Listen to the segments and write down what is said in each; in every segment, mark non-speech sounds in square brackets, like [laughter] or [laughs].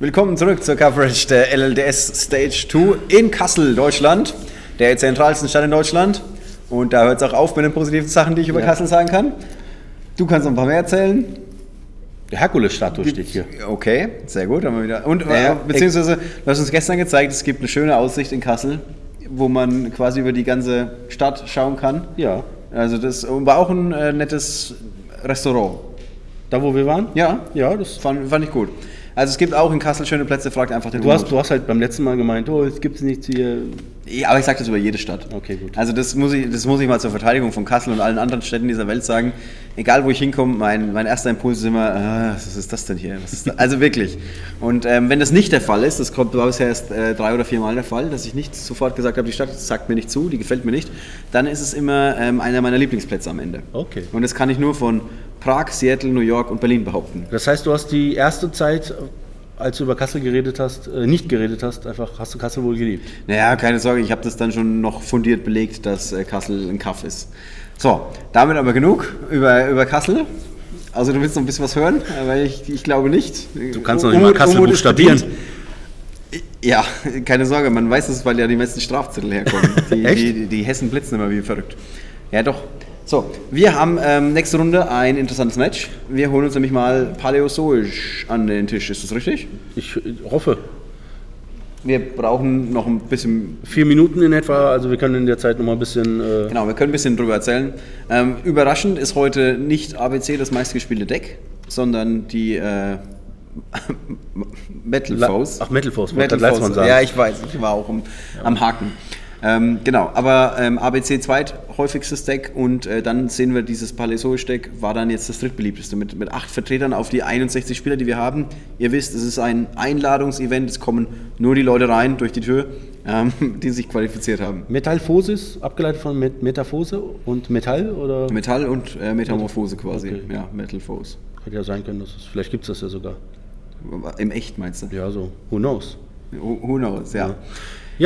Willkommen zurück zur Coverage der LLDS Stage 2 in Kassel, Deutschland, der zentralsten Stadt in Deutschland. Und da hört es auch auf mit den positiven Sachen, die ich über Ja. Kassel sagen kann. Du kannst noch ein paar mehr erzählen. Der Herkules-Statue steht hier. Okay, sehr gut. Haben wir wieder. Und äh, beziehungsweise, du hast uns gestern gezeigt, es gibt eine schöne Aussicht in Kassel, wo man quasi über die ganze Stadt schauen kann. Ja. Also das war auch ein äh, nettes Restaurant. Da, wo wir waren? Ja, Ja, das. fand, fand ich gut. Also es gibt auch in Kassel schöne Plätze, fragt einfach den Du hast, du hast halt beim letzten Mal gemeint, oh, es gibt nichts hier. Aber ich sage das über jede Stadt. Okay, gut. Also das muss, ich, das muss ich mal zur Verteidigung von Kassel und allen anderen Städten dieser Welt sagen. Egal wo ich hinkomme, mein, mein erster Impuls ist immer, ah, was ist das denn hier? Das? Also wirklich. Und ähm, wenn das nicht der Fall ist, das kommt war bisher erst äh, drei oder vier Mal der Fall, dass ich nicht sofort gesagt habe, die Stadt sagt mir nicht zu, die gefällt mir nicht, dann ist es immer ähm, einer meiner Lieblingsplätze am Ende. Okay. Und das kann ich nur von Prag, Seattle, New York und Berlin behaupten. Das heißt, du hast die erste Zeit, als du über Kassel geredet hast, äh, nicht geredet hast, einfach hast du Kassel wohl geliebt. Naja, keine Sorge, ich habe das dann schon noch fundiert belegt, dass äh, Kassel ein Kaff ist. So, damit aber genug über, über Kassel. Also du willst noch ein bisschen was hören, aber ich, ich glaube nicht. Du kannst noch nicht mal Kassel buchstabieren. Ja, [laughs] keine Sorge, man weiß es, weil ja die meisten Strafzettel herkommen. [laughs] Die, Echt? die, die Hessen blitzen immer wie verrückt. Ja, doch. So, wir haben ähm, nächste Runde ein interessantes Match. Wir holen uns nämlich mal Paleozoisch an den Tisch. Ist das richtig? Ich äh, hoffe. Wir brauchen noch ein bisschen Vier Minuten in etwa, also wir können in der Zeit noch mal ein bisschen. Äh, Genau, wir können ein bisschen drüber erzählen. Ähm, überraschend ist heute nicht ABC das meistgespielte Deck, sondern die äh, [laughs] Metal Foes. Ach, Metal Foes, Metal Foes. Ja, ich weiß, ich war auch am, am Haken. Ähm, genau, aber ähm, ABC zweithäufigstes Deck und äh, dann sehen wir, dieses Paleozoisch-Deck war dann jetzt das drittbeliebteste mit, mit acht Vertretern auf die 61 Spieler, die wir haben. Ihr wisst, es ist ein Einladungsevent, es kommen nur die Leute rein durch die Tür, ähm, [laughs] die sich qualifiziert haben. Metallphosis, abgeleitet von Met Metaphose und Metall oder Metall und äh, Metamorphose quasi. Okay. Ja, Metal Foes. hätte ja sein können, dass es, vielleicht gibt es das ja sogar. Im Echt meinst du? Ja, so, who knows. Who, who knows, ja. Ja,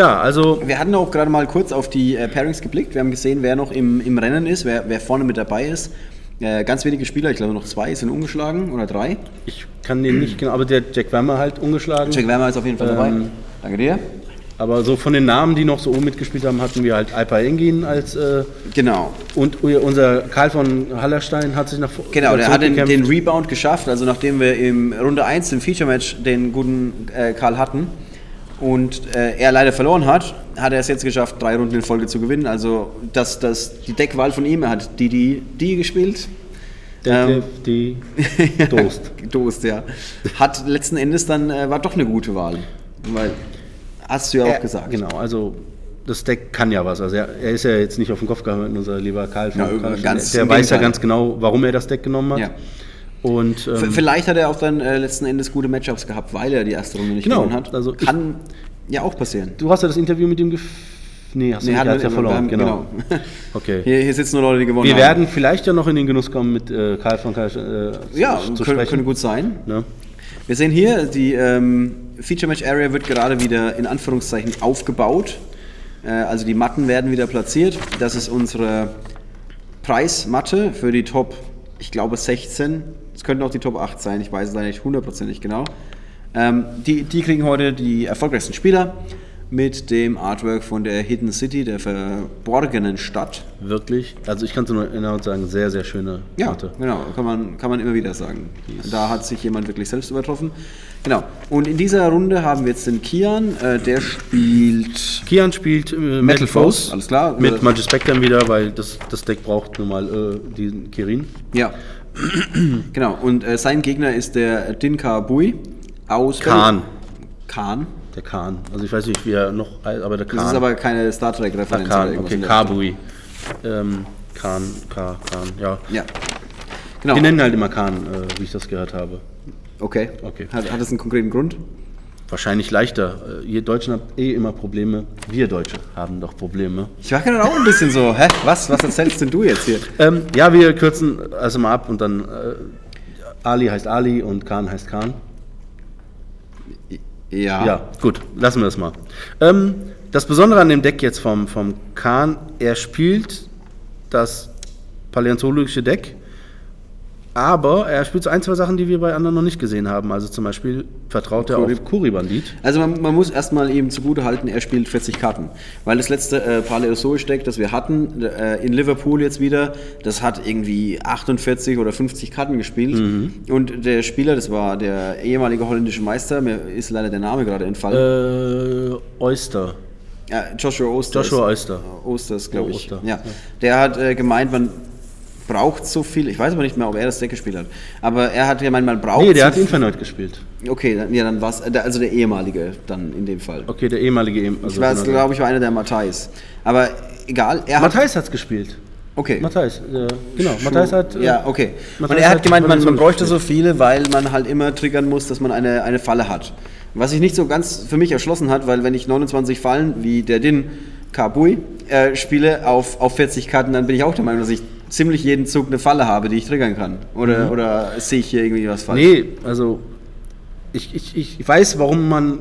also Wir hatten auch gerade mal kurz auf die äh, Pairings geblickt. Wir haben gesehen, wer noch im, im Rennen ist, wer, wer vorne mit dabei ist. Äh, ganz wenige Spieler, ich glaube noch zwei sind ungeschlagen oder drei. ich kann den nicht genau, aber der Jack Wärmer halt ungeschlagen. Jack Wärmer ist auf jeden Fall dabei. Ähm, Danke dir. Aber so von den Namen, die noch so oben mitgespielt haben, hatten wir halt Alpa Engin als äh, Genau. und unser Karl von Hallerstein hat sich nach vor- Genau, der hat den, den Rebound geschafft. Also nachdem wir im Runde 1 im Feature-Match den guten äh, Karl hatten und äh, er leider verloren hat, hat er es jetzt geschafft, drei Runden in Folge zu gewinnen. Also das, das, die Deckwahl von ihm, er hat die, die, die gespielt. der, ähm, die [laughs] Dost. Dost, ja. Hat letzten Endes dann, äh, war doch eine gute Wahl. Weil, hast du ja auch Er- gesagt. Genau, also das Deck kann ja was. Also er, er ist ja jetzt nicht auf den Kopf gehauen, unser lieber Karl. von Ja, Karl ganz der weiß ja ganz genau, warum er das Deck genommen hat. Ja. Und ähm, Vielleicht hat er auch dann äh, letzten Endes gute Matchups gehabt, weil er die erste Runde nicht Genau, gewonnen hat. also Kann ja auch passieren. du hast ja das Interview mit ihm gef Nee, hast du Nee, er hat wir- ja verloren. wir Genau. genau. [laughs] Okay. Hier, hier sitzen nur Leute, die gewonnen Wir haben. werden vielleicht ja noch in den Genuss kommen, mit äh, Karl von Karl äh, Ja, zu, zu könnte, sprechen. könnte gut sein. Ne? Wir sehen hier, die ähm, Feature Match Area wird gerade wieder in Anführungszeichen aufgebaut. Äh, also die Matten werden wieder platziert. Das ist unsere Preismatte für die Top, ich glaube 16. Es könnten auch die Top 8 sein, ich weiß es leider nicht hundertprozentig genau. Ähm, die, die kriegen heute die erfolgreichsten Spieler mit dem Artwork von der Hidden City, der verborgenen Stadt. Wirklich. Also ich kann es nur genau sagen, sehr, sehr schöne Ja, Matte. genau, kann man, kann man immer wieder sagen. Da hat sich jemand wirklich selbst übertroffen. Genau. Und in dieser Runde haben wir jetzt den Kian, äh, der spielt. Kian spielt äh, Metal, Metal Foes, alles klar. Mit Äh, Magic Spectrum wieder, weil das, das Deck braucht nun mal äh, diesen Kirin. Ja. genau. Und äh, sein Gegner ist der Dinka Bui aus. Khan. Khan. Der Khan. Also ich weiß nicht, wie er noch aber der Khan. Das ist aber keine Star Ah, Trek-Referenz. Khan, oder irgendwas okay, Kabui. Ähm, Khan, K, Khan, ja. Ja. Genau. Die nennen halt immer Khan, äh, wie ich das gehört habe. Okay. Okay. Hat, hat das einen konkreten Grund? Wahrscheinlich leichter. Äh, Ihr Deutschen habt eh immer Probleme. Wir Deutsche haben doch Probleme. Ich war gerade auch ein bisschen so, hä? Was, was erzählst denn du jetzt hier? Ähm, ja, wir kürzen also mal ab und dann äh, Ali heißt Ali und Khan heißt Khan. Ja. Ja, gut, lassen wir das mal. Ähm, das Besondere an dem Deck jetzt vom, vom Khan, er spielt das paläontologische Deck Aber er spielt so ein, zwei Sachen, die wir bei anderen noch nicht gesehen haben. Also zum Beispiel vertraut er auf Kuri-Bandit. Also man, man muss erstmal ihm zugute halten, er spielt 40 Karten. Weil das letzte äh, Paleozoic-Deck, das wir hatten, äh, in Liverpool jetzt wieder, das hat irgendwie 48 oder 50 Karten gespielt. Mhm. Und der Spieler, das war der ehemalige holländische Meister, mir ist leider der Name gerade entfallen. Äh, Oyster. Ja, Joshua Osters. Joshua Oyster. Osters, glaube Oh, ich. Oster. Ja. Der hat äh, gemeint, man braucht so viel. Ich weiß aber nicht mehr, ob er das Deck gespielt hat. Aber er hat gemeint, man braucht. Nee, der so hat Infinite gespielt. Okay, dann, ja, dann war es. Also der ehemalige dann in dem Fall. Okay, der ehemalige. ehem- Also ich weiß, genau. glaube ich, war einer der Matthijs. Aber egal, er hat. Matthijs hat es gespielt. Okay. Matthijs, äh, genau. Matthijs hat. äh, Ja, okay. Und Matthijs er hat hat gemeint, man, man bräuchte so viele, weil man halt immer triggern muss, dass man eine, eine Falle hat. Was sich nicht so ganz für mich erschlossen hat, weil wenn ich 29 Fallen, wie der Din Kabui, äh, spiele auf, auf 40 Karten, dann bin ich auch der Meinung, dass ich ziemlich jeden Zug eine Falle habe, die ich triggern kann. Oder, oder sehe ich hier irgendwie was falsch? Nee, also ich, ich, ich weiß, warum man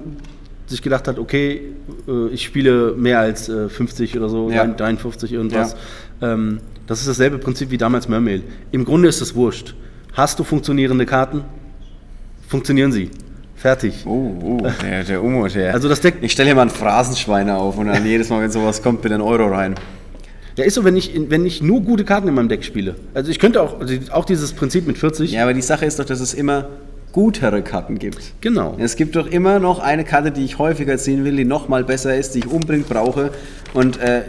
sich gedacht hat, okay, äh, ich spiele mehr als äh, 50 oder so, Ja. 53 irgendwas. Ähm, das ist dasselbe Prinzip wie damals Mermail. Im Grunde ist es wurscht. Hast du funktionierende Karten? Funktionieren sie. Fertig. Oh, oh, der, der Umut, der. Also das Deck- Ich stelle hier mal einen Phrasenschweine auf und dann jedes Mal, wenn sowas kommt, bitte einen Euro rein. Ja, ist so, wenn ich, wenn ich nur gute Karten in meinem Deck spiele. Also ich könnte auch, also auch dieses Prinzip mit 40. Ja, aber die Sache ist doch, dass es immer gutere Karten gibt. Genau. Es gibt doch immer noch eine Karte, die ich häufiger ziehen will, die noch mal besser ist, die ich unbedingt brauche. Und äh,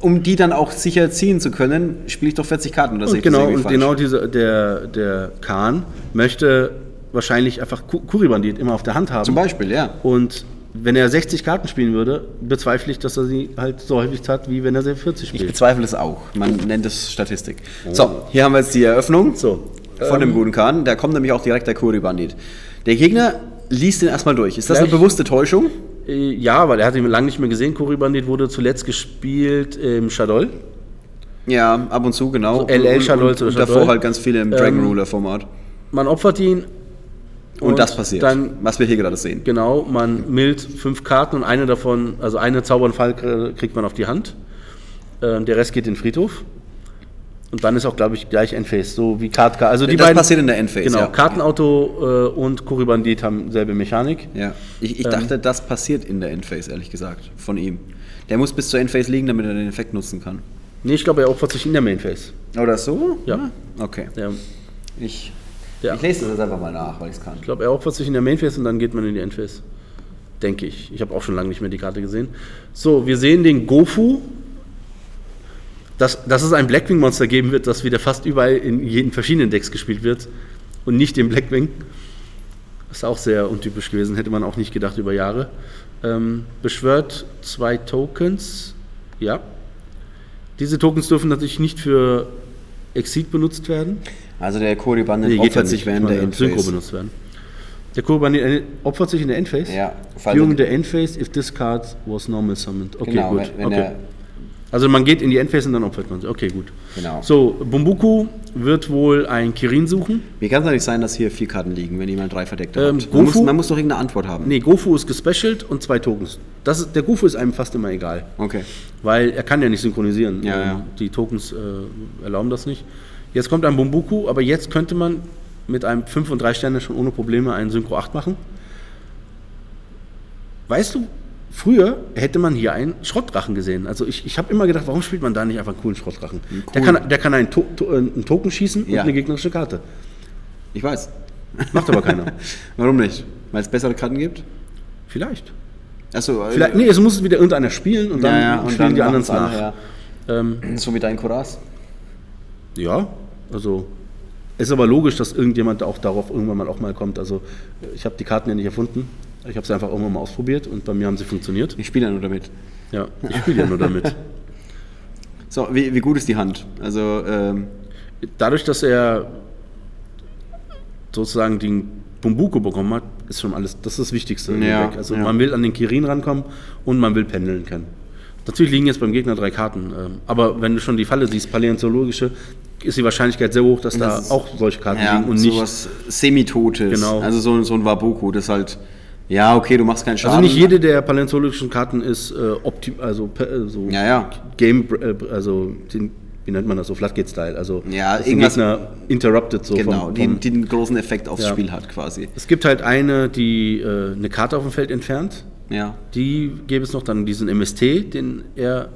um die dann auch sicher ziehen zu können, spiele ich doch 40 Karten. Oder das genau, und falsch? genau diese, der, der Khan möchte wahrscheinlich einfach Ku- Kuribandit immer auf der Hand haben. Zum Beispiel, ja. Und wenn er 60 Karten spielen würde, bezweifle ich, dass er sie halt so häufig hat, wie wenn er sie 40 Ich spielt. bezweifle es auch. Man nennt es Statistik. So, hier haben wir jetzt die Eröffnung So, von dem ähm, guten Kahn. Da kommt nämlich auch direkt der Kuri-Bandit. Der Gegner liest den erstmal durch. Ist das Gleich- eine bewusste Täuschung? Äh, Ja, weil er hat ihn lange nicht mehr gesehen. Kuribandit wurde zuletzt gespielt im Shadol. Ja, ab und zu, genau. So LL und, Shadow und, oder und davor halt ganz viele im Dragon Ähm, Ruler Format. Man opfert ihn. Und, das passiert, Dann, was wir hier gerade sehen. genau, man mild fünf Karten und eine davon, also eine Zaubernfall kr- kriegt man auf die Hand. Ähm, der Rest geht in den Friedhof. Und dann ist auch, glaube ich, gleich Endphase, so wie Kartka. Also die Das beiden, passiert in der Endphase, Genau, ja. Kartenauto äh, und Kuribandit haben selbe Mechanik. Ja, ich, Ähm. ich dachte, das passiert in der Endphase, ehrlich gesagt, von ihm. Der muss bis zur Endphase liegen, damit er den Effekt nutzen kann. Nee, ich glaube, er opfert sich in der Mainphase. Oder so? Ja. Okay. Der, Ich, Ja. ich lese das jetzt einfach mal nach, weil ich es kann. Ich glaube, er opfert sich in der Mainphase und dann geht man in die Endphase. Denke ich. Ich habe auch schon lange nicht mehr die Karte gesehen. So, wir sehen den Gofu. Dass, dass es ein Blackwing-Monster geben wird, das wieder fast überall in jeden verschiedenen Decks gespielt wird und nicht den Blackwing. Ist auch sehr untypisch gewesen, hätte man auch nicht gedacht über Jahre. Ähm, beschwört zwei Tokens. Ja. Diese Tokens dürfen natürlich nicht für Exit benutzt werden. Also der Bandit Nee, opfert sich während der Endphase. Synchro benutzt werden. Der Kurbanit äh, opfert sich in der Endphase? Ja, During the Endphase, if this card was normal summoned. Okay, Genau, gut. wenn- wenn okay. also man geht in die Endphase und dann opfert man sich. Okay, gut. Genau. So, Bumbuku wird wohl ein Kirin suchen. Wie kann es nicht sein, dass hier vier Karten liegen, wenn jemand drei verdeckte Ähm, hat? Man muss, man muss doch irgendeine Antwort haben. Nee, Gofu ist gespecialt und zwei Tokens. Das ist, der Gofu ist einem fast immer egal. Okay. Weil er kann ja nicht synchronisieren. Ja, Ähm, ja. Die Tokens äh, erlauben das nicht. Jetzt kommt ein Bumbuku, aber jetzt könnte man mit einem 5 und 3 Sterne schon ohne Probleme einen Synchro 8 machen. Weißt du, früher hätte man hier einen Schrottdrachen gesehen. Also ich, ich habe immer gedacht, warum spielt man da nicht einfach einen coolen Schrottdrachen? Der, coolen. kann, der kann einen, to to äh, einen Token schießen und Ja. eine gegnerische Karte. Ich weiß. Macht aber keiner. [laughs] Warum nicht? Weil es bessere Karten gibt? Vielleicht. Achso, Vielleicht nee, es muss es wieder irgendeiner spielen und dann ja, ja, und spielen dann die anderen machen's nach. andere, Ähm, ja. So wie dein Kuras. Ja, also ist aber logisch, dass irgendjemand auch darauf irgendwann mal auch mal kommt. Also ich habe die Karten ja nicht erfunden. Ich habe sie einfach irgendwann mal ausprobiert und bei mir haben sie funktioniert. Ich spiele ja nur damit. Ja, ich spiele ja nur damit. [laughs] So, wie, wie gut ist die Hand? Also, ähm, Dadurch, dass er sozusagen den Bumbuko bekommen hat, ist schon alles, das ist das Wichtigste. Ja. Also ja. man will an den Kirin rankommen und man will pendeln können. Natürlich liegen jetzt beim Gegner drei Karten, ähm, aber wenn du schon die Falle siehst, paläontologische, ist die Wahrscheinlichkeit sehr hoch, dass da Das ist- auch solche Karten ja, liegen und nicht sowas Semitotes. Genau. Also so, so ein Wabuku, das halt, ja, okay, du machst keinen Schaden. Also nicht jede der paläontologischen Karten ist äh, optim, also, äh, so Ja, ja. Game, äh, also den wie nennt man das so, Floodgate-Style. Also Ja, den irgendwas- Gegner interrupted so Genau, vom, die, vom, die einen großen Effekt aufs Ja. Spiel hat quasi. Es gibt halt eine, die äh, eine Karte auf dem Feld entfernt. Ja. Die gäbe es noch, dann diesen MST, den er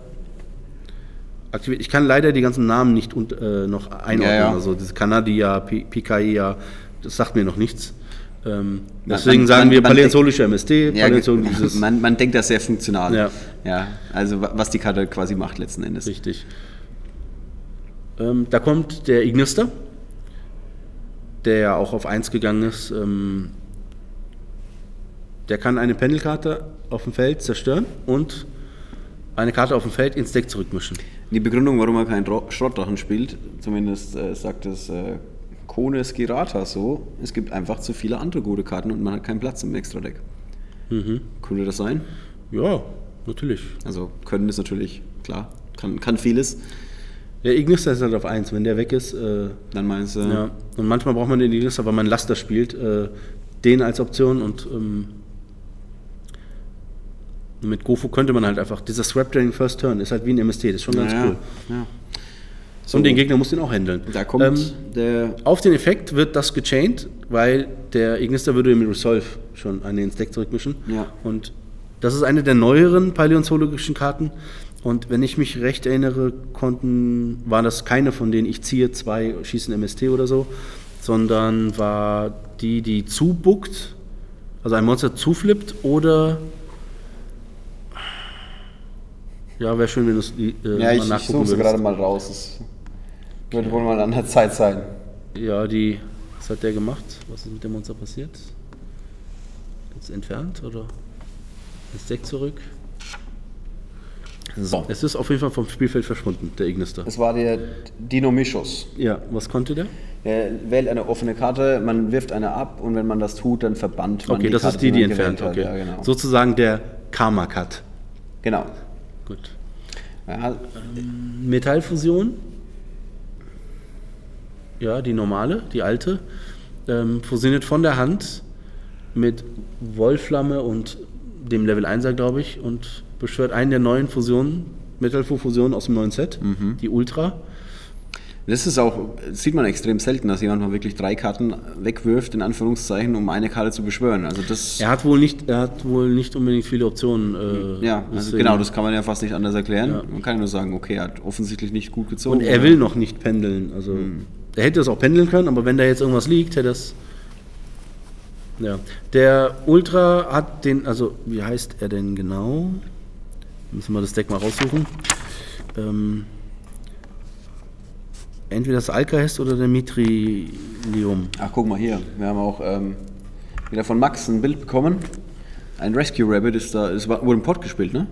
aktiviert. Ich kann leider die ganzen Namen nicht und, äh, noch einordnen. Ja, ja. Also das Kanadia, P- Pikaia, das sagt mir noch nichts. Ähm, deswegen man- sagen man- wir man paläontologischer MST, Ja, paläontologisches. [laughs] man, man denkt das sehr funktional. Ja. ja. Also wa- was die Karte quasi macht letzten Endes. Richtig. Ähm, da kommt der Ignister, der ja auch auf 1 gegangen ist. Ähm, der kann eine Pendelkarte auf dem Feld zerstören und eine Karte auf dem Feld ins Deck zurückmischen. Die Begründung, warum er keinen Schrottdrachen spielt, zumindest äh, sagt es äh, Kone Skirata so, es gibt einfach zu viele andere gute Karten und man hat keinen Platz im Extra-Deck. Mhm. Könnte das sein? Ja, natürlich. Also können ist natürlich, klar, kann, kann vieles. Der Ignister ist halt auf 1. Wenn der weg ist, äh, Dann meinst du, ja. Und manchmal braucht man den Ignister, weil man Laster spielt, äh, den als Option und ähm, mit Gofu könnte man halt einfach, dieser Swap Draining First Turn ist halt wie ein MST, das ist schon ganz ja, cool. Ja. Und den Gegner muss den auch handeln. Da kommt Ähm, der auf den Effekt wird das gechained, weil der Ignister würde mit Resolve schon eine ins Deck zurückmischen. Ja. Und das ist eine der neueren paläontologischen Karten. Und wenn ich mich recht erinnere, konnten, war das keine von denen ich ziehe, zwei schießen MST oder so, sondern war die, die zubuckt, also ein Monster zuflippt oder ja, wäre schön, wenn du es äh, Ja, mal ich, ich nachgucken suche sie würdest. gerade mal raus. Es wird wohl mal an der Zeit sein. Ja, die. Was hat der gemacht? Was ist mit dem Monster passiert? Jetzt entfernt oder ins Deck zurück? So. Es ist auf jeden Fall vom Spielfeld verschwunden, der Ignister. Es war der Dinomischus. Ja, was konnte der? Er wählt eine offene Karte, man wirft eine ab und wenn man das tut, dann verbannt man Okay, das Karte, ist die, die man entfernt. Okay. hat. Ja, genau. Sozusagen der Karma-Cut. genau. Gut. Ja, Metallfusion. Ja, die normale, die alte. Ähm, fusioniert von der Hand mit Wollflamme und dem Level 1er, glaube ich, und beschwört einen der neuen Fusionen, Metallfusionen aus dem neuen Set, Mhm. die Ultra. Das ist auch, das sieht man extrem selten, dass jemand mal wirklich drei Karten wegwirft, in Anführungszeichen, um eine Karte zu beschwören. Also das, Er hat wohl nicht, er hat wohl nicht unbedingt viele Optionen. Äh, ja, also genau, das kann man ja fast nicht anders erklären. Ja. Man kann ja nur sagen, okay, er hat offensichtlich nicht gut gezogen. Und er will noch nicht pendeln. Also Mhm. er hätte es auch pendeln können, aber wenn da jetzt irgendwas liegt, hätte es. Ja. Der Ultra hat den, also wie heißt er denn genau? Müssen wir das Deck mal raussuchen. Ähm, entweder das Alkahest oder der Mitrilium. Ach, guck mal hier. Wir haben auch ähm, wieder von Max ein Bild bekommen. Ein Rescue Rabbit ist da, es wurde im Pod gespielt, ne?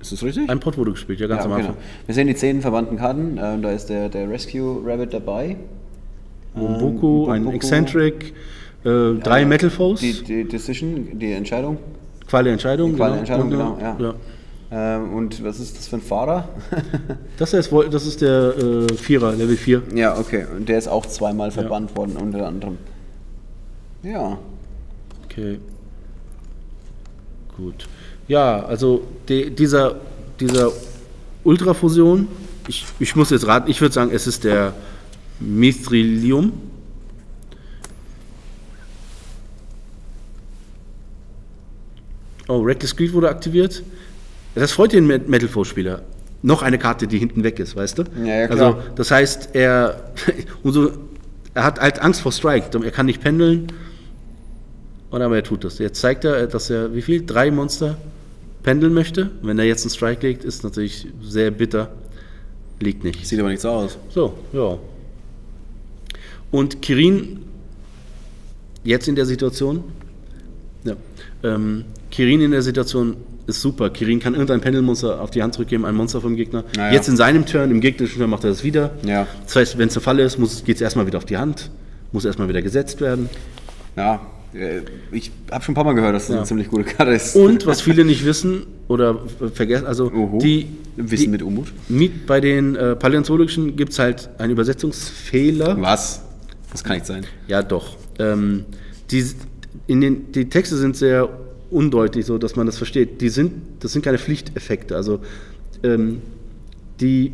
Ist das richtig? Ein Pot wurde gespielt, ja, ganz ja, am Anfang. genau. Wir sehen die zehn verwandten Karten. Ähm, da ist der, der Rescue Rabbit dabei. Mumbuku, Ähm, ein. Eccentric, äh, drei Metal Foes, Die, die Decision, die Entscheidung. Quale Entscheidung. Die Quale Entscheidung, Und, genau, ja. Ja. Ähm, und was ist das für ein Fahrer? [laughs] Das, ist, das ist der äh, Vierer, Level 4. ja, okay. Und der ist auch zweimal verbannt worden, unter anderem. Ja. Okay. Gut. Ja, also die, dieser, dieser Ultrafusion, ich, ich muss jetzt raten, ich würde sagen, es ist der Mithrilium. Oh, Reckless Greed wurde aktiviert. Das freut den Met- Metal Force Spieler. Noch eine Karte, die hinten weg ist, weißt du? Ja, ja, klar. Also, das heißt, er, [laughs] umso, er hat halt Angst vor Strike. Er kann nicht pendeln. Und aber er tut das. Jetzt zeigt er, dass er wie viel? Drei Monster pendeln möchte. Wenn er jetzt einen Strike legt, ist natürlich sehr bitter. Liegt nicht. Sieht aber nicht so aus. So, ja. Und Kirin, jetzt in der Situation, ja, ähm, Kirin in der Situation ist super. Kirin kann irgendein Pendelmonster auf die Hand zurückgeben, ein Monster vom Gegner. Naja. Jetzt in seinem Turn, im gegnerischen Turn macht er das wieder. Ja. Das heißt, wenn es eine Falle ist, geht es erstmal wieder auf die Hand, muss erstmal wieder gesetzt werden. Ja. äh, Ich habe schon ein paar Mal gehört, dass das Ja. eine ziemlich gute Karte ist. Und was [laughs] viele nicht wissen oder vergessen, also Oho. die, Wissen die mit Umut. mit, bei den äh, paläontologischen gibt es halt einen Übersetzungsfehler. Was? Das kann nicht sein. Ja, doch. Ähm, die, in den, die Texte sind sehr undeutlich, so dass man das versteht. Die sind, das sind keine Pflichteffekte. Also ähm, die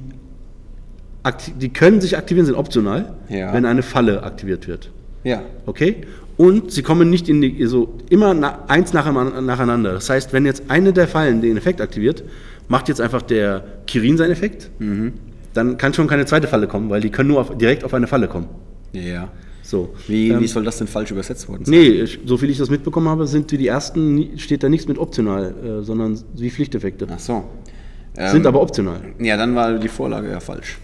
die können sich aktivieren, sind optional, Ja. wenn eine Falle aktiviert wird. Ja. Okay? Und sie kommen nicht in die, so immer na, eins nachem- nacheinander. Das heißt, wenn jetzt eine der Fallen den Effekt aktiviert, macht jetzt einfach der Kirin seinen Effekt, Mhm. dann kann schon keine zweite Falle kommen, weil die können nur auf, direkt auf eine Falle kommen. Ja. So. Wie, Ähm, wie soll das denn falsch übersetzt worden sein? Nee, so viel ich das mitbekommen habe, sind die ersten, steht da nichts mit optional, äh, sondern wie Pflichteffekte. Ach so. Sind Ähm, aber optional. Ja, dann war die Vorlage ja falsch.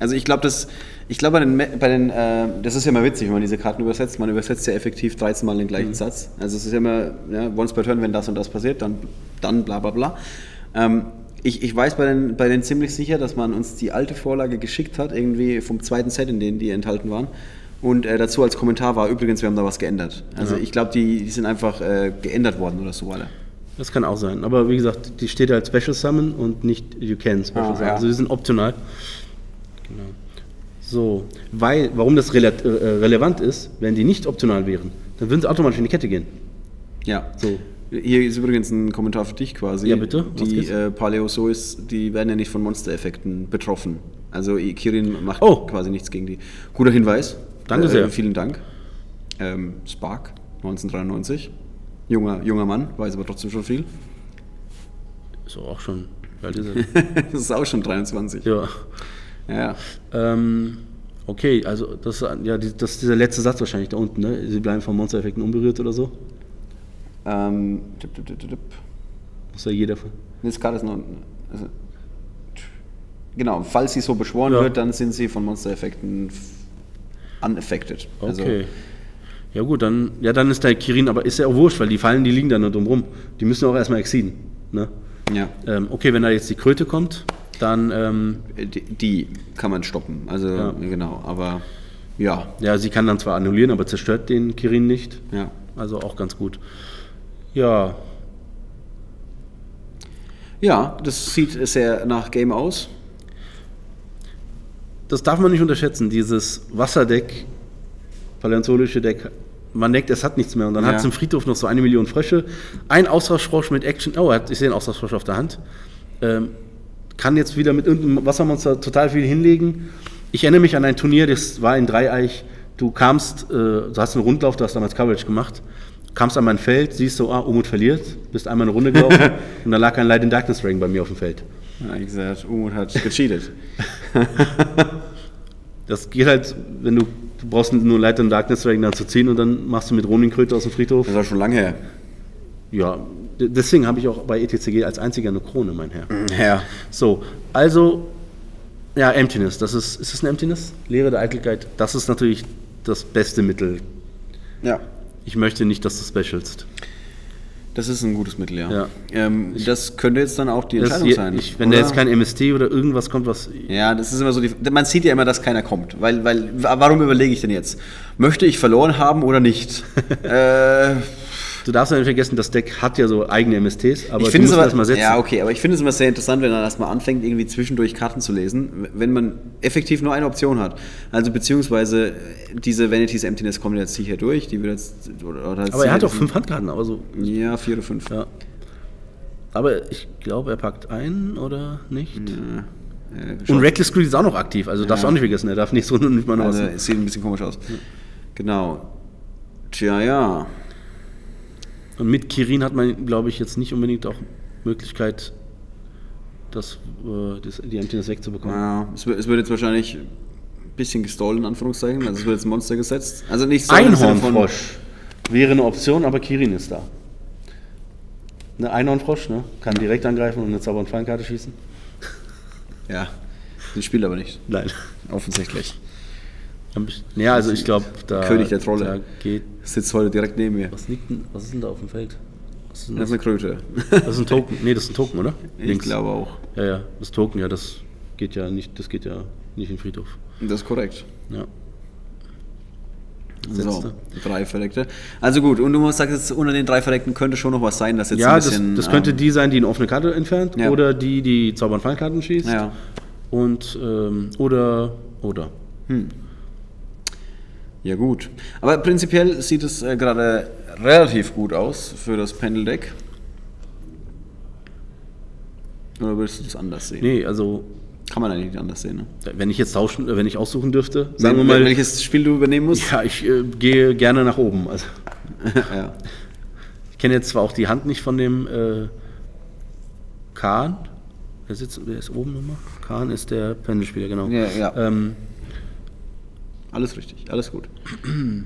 Also ich glaube, das, ich glaube bei den, bei den äh, das ist ja immer witzig, wenn man diese Karten übersetzt. Man übersetzt ja effektiv 13 Mal den gleichen Mhm. Satz. Also es ist ja immer, ja, once per turn, wenn das und das passiert, dann, dann bla bla bla. Ähm, ich, ich weiß bei den, bei den ziemlich sicher, dass man uns die alte Vorlage geschickt hat, irgendwie vom zweiten Set, in denen die enthalten waren. Und äh, dazu als Kommentar war übrigens, wir haben da was geändert. Also Ja. ich glaube, die, die sind einfach äh, geändert worden oder so, alle. Das kann auch sein. Aber wie gesagt, die steht als Special Summon und nicht You Can Special Ah, Summon. ja. Also die sind optional. Genau. So, weil, warum das rela äh, relevant ist, wenn die nicht optional wären, dann würden sie automatisch in die Kette gehen. Ja. So. Hier ist übrigens ein Kommentar für dich quasi. Ja, bitte. Was Die äh, Paleozois, die werden ja nicht von Monstereffekten betroffen. Also Kirin macht Oh. quasi nichts gegen die. Guter Hinweis. Danke Äh, sehr. Vielen Dank. Ähm, Spark, 1993. Junger, junger Mann, weiß aber trotzdem schon viel. Ist auch schon. Wie alt ist er? das [laughs] ist auch schon 23. ja. Ja. Ähm, okay, also das, ist- ja, das ist dieser letzte Satz wahrscheinlich da unten, ne? Sie bleiben von Monstereffekten unberührt oder so. Ähm, tipp, tipp, tipp, tipp. Muss ja jeder. von- Nee, Das ist noch. Also, genau, falls sie so beschworen Ja. wird, dann sind sie von Monstereffekten unaffected. Also, Okay. ja gut, dann, ja, dann ist der Kirin, aber ist ja auch wurscht, weil die Fallen, die liegen da nur drum rum. Die müssen auch erstmal exceeden. Ne? ja. Ähm, okay, wenn da jetzt die Kröte kommt, dann, ähm, Die, die kann man stoppen. Also Ja. genau, aber ja, ja, sie kann dann zwar annullieren, aber zerstört den Kirin nicht. ja. Also auch ganz gut. Ja, Ja, das sieht sehr nach Game aus. Das darf man nicht unterschätzen, dieses Wasserdeck, paläontologische Deck. Man denkt, es hat nichts mehr. Und dann Ja. hat es im Friedhof noch so eine Million Frösche. Ein Austauschfrosch mit Action. Oh, hat, ich sehe einen Austauschfrosch auf der Hand. Ähm, kann jetzt wieder mit irgendeinem Wassermonster total viel hinlegen. Ich erinnere mich an ein Turnier, das war in Dreieich. Du kamst, äh, du hast einen Rundlauf, du hast damals Coverage gemacht. Kamst an mein Feld, siehst so, ah, Umut verliert, bist einmal eine Runde gelaufen [laughs] und da lag ein Light in Darkness Ring bei mir auf dem Feld. Ja, wie gesagt, Umut hat gecheatet. [laughs] Das geht halt, wenn du, du brauchst nur Light in Darkness dann zu ziehen und dann machst du mit Roninkröte aus dem Friedhof. Das war schon lange her. Ja, deswegen habe ich auch bei ETCG als einziger eine Krone, mein Herr. Ja. So, also, ja, Emptiness, das ist, ist das ein Emptiness? Leere der Eitelkeit, das ist natürlich das beste Mittel. Ja. Ich möchte nicht, dass du specialst. Das ist ein gutes Mittel, ja. Ja. Ähm, das könnte jetzt dann auch die Entscheidung je- sein. ich, wenn da oder? jetzt kein MST oder irgendwas kommt, was. Ja, das ist immer so die. Man sieht ja immer, dass keiner kommt. Weil, weil, warum überlege ich denn jetzt? Möchte ich verloren haben oder nicht? [laughs] äh, Du darfst ja nicht vergessen, das Deck hat ja so eigene MSTs, aber ich du finde es musst aber, das mal setzen. ja, okay, aber ich finde es immer sehr interessant, wenn man erstmal anfängt, irgendwie zwischendurch Karten zu lesen, wenn man effektiv nur eine Option hat. Also beziehungsweise diese Vanity's Emptiness kommt jetzt sicher durch, die wird jetzt oder, oder aber er hat auch fünf Handkarten, aber so. Ja, vier oder fünf. Ja. Aber ich glaube, er packt ein oder nicht. Äh, Und Reckless Greed ist auch noch aktiv, also darfst du auch nicht vergessen, er darf nicht so nicht mal noch also, was. es sieht ein bisschen komisch aus. Genau. Tja, ja. Und mit Kirin hat man, glaube ich, jetzt nicht unbedingt auch Möglichkeit, das, äh, das, die Emptiness wegzubekommen. ja es, wird, es wird jetzt wahrscheinlich ein bisschen gestohlen, in Anführungszeichen. Also es wird jetzt ein Monster gesetzt. Also nicht so Einhornfrosch wäre eine Option, aber Kirin ist da. Eine Einhornfrosch, ne? Kann direkt angreifen und eine Zauber- und Fallenkarte schießen. Ja, den spielt aber nicht. Nein. Offensichtlich. Ja, also ich glaube, da, König der Trolle. da geht. Sitzt heute direkt neben mir. Was liegt denn, was ist denn da auf dem Feld? Was ist denn Das das? ist eine Kröte. Das ist ein Token. Nee, das ist ein Token, oder? Ich glaube auch. Ja, ja, das Token, ja, das geht ja nicht, das geht ja nicht in den Friedhof. Das ist korrekt. Ja. So, drei Verdeckte. Also gut, und du musst sagen, jetzt unter den drei Verdeckten könnte schon noch was sein, das jetzt Ja, ein das, bisschen. das könnte ähm, die sein, die eine offene Karte entfernt Ja. oder die, die Zauber- und Fallkarten schießt. Ja. Und, ähm, oder, oder. Ja, gut. Aber prinzipiell sieht es äh, gerade relativ gut aus für das Pendeldeck. Oder würdest du das anders sehen? Nee, also Kann man eigentlich nicht anders sehen. Ne? Wenn ich jetzt tauschen, äh, wenn ich aussuchen dürfte, sagen wir Wel- mal, welches Spiel du übernehmen musst? ja, ich äh, gehe gerne nach oben. Also, [laughs] ja. ich kenne jetzt zwar auch die Hand nicht von dem äh, Kahn. Wer, sitzt, wer ist oben nochmal? Kahn ist der Pendelspieler, genau. Ja, ja. Ähm, Alles richtig, alles gut. [clears throat]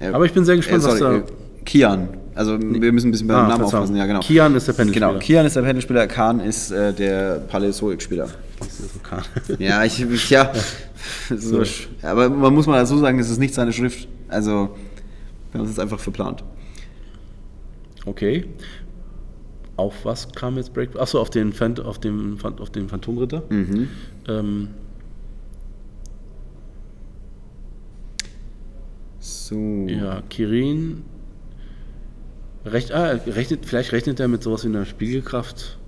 Ja, aber ich bin sehr gespannt, äh, sorry, was da. äh, Kian. Also wir müssen ein bisschen beim Ah, Namen aufpassen. Ja, genau. Kian ist der Pendelspieler. Genau, Kian ist der Pendelspieler, Khan ist äh, der Paläozoik-Spieler. So. [laughs] Ja, ich, ich ja. So. sch- Aber man muss mal dazu sagen, es ist nicht seine Schrift. Also, wir haben es jetzt einfach verplant. Okay. Auf was kam jetzt Break? Achso, auf den, Phant auf den, auf den Phantomritter. Mhm. Ähm, So. ja, Kirin. Recht, ah, rechnet, vielleicht rechnet er mit sowas wie einer Spiegelkraft,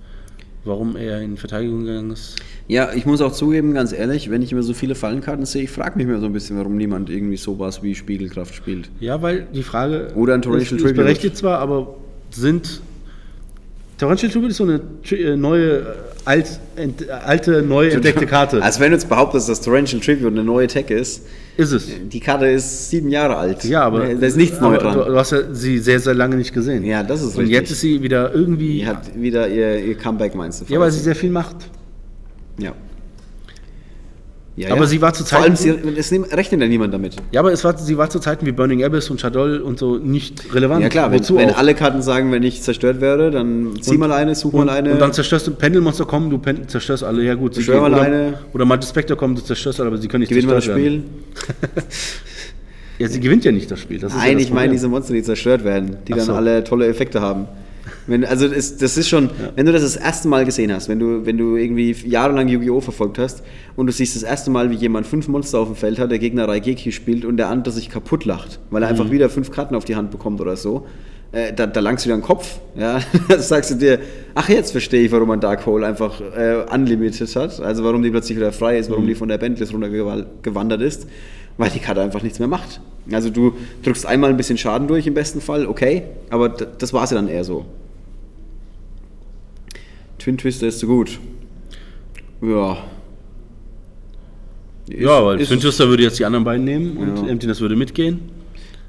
warum er in Verteidigung gegangen ist. Ja, ich muss auch zugeben, ganz ehrlich, wenn ich immer so viele Fallenkarten sehe, ich frage mich mir so ein bisschen, warum niemand irgendwie sowas wie Spiegelkraft spielt. Ja, weil die Frage Oder ein Torrential Tribute. berechtigt zwar, aber sind Torrential Tribute ist so eine äh, neue, äh, alt, ent, äh, alte, neu entdeckte Karte. [laughs] Also wenn du jetzt behauptest, dass Torrential Tribute eine neue Tech ist, ist es. die Karte ist sieben Jahre alt. Ja, aber da ist nichts aber neu Du, dran. du hast ja sie sehr, sehr lange nicht gesehen. Ja, das ist Und richtig. jetzt ist sie wieder irgendwie. Die hat wieder ihr, ihr Comeback, meinst du? ja, weil sie sehr viel macht. Ja. Ja, Aber ja. sie war zu Vor allem, Zeiten- es rechnet ja niemand damit. Ja, aber es war, sie war zu Zeiten wie Burning Abyss und Shadol und so nicht relevant. Ja klar, wenn, Wozu wenn alle Karten sagen, wenn ich zerstört werde, dann zieh Und- mal eine, such und, mal eine. Und dann zerstörst du Pendelmonster kommen, du pen, zerstörst alle. Ja gut, gehen- mal oder, eine. Oder Mighty Spectre kommt, du zerstörst alle, aber sie können nicht gewinnt mal das zerstört Spiel. werden. [laughs] Ja, sie gewinnt ja nicht das Spiel. Das ist ja Nein, das ich meine diese Monster, die zerstört werden, die Ach dann so. alle tolle Effekte haben. Wenn, also das, das ist schon, wenn du das das erste Mal gesehen hast, wenn du, wenn du irgendwie jahrelang Yu-Gi-Oh! verfolgt hast und du siehst das erste Mal, wie jemand fünf Monster auf dem Feld hat, der Gegner Raigeki spielt und der andere sich kaputt lacht, weil er Mhm. einfach wieder fünf Karten auf die Hand bekommt oder so, äh, da, da langst du dir den Kopf. Ja? [laughs] da sagst du dir, ach jetzt verstehe ich, warum man Dark Hole einfach äh, unlimited hat, also warum die plötzlich wieder frei ist, warum Mhm. die von der Bandlist runtergewandert ist, weil die Karte einfach nichts mehr macht. Also du drückst einmal ein bisschen Schaden durch im besten Fall, okay, aber das war es ja dann eher so. Twin Twister ist so gut. Ja. Ist- Ja, weil ist- Finchester würde jetzt die anderen beiden nehmen und Ja. Emptiness würde mitgehen.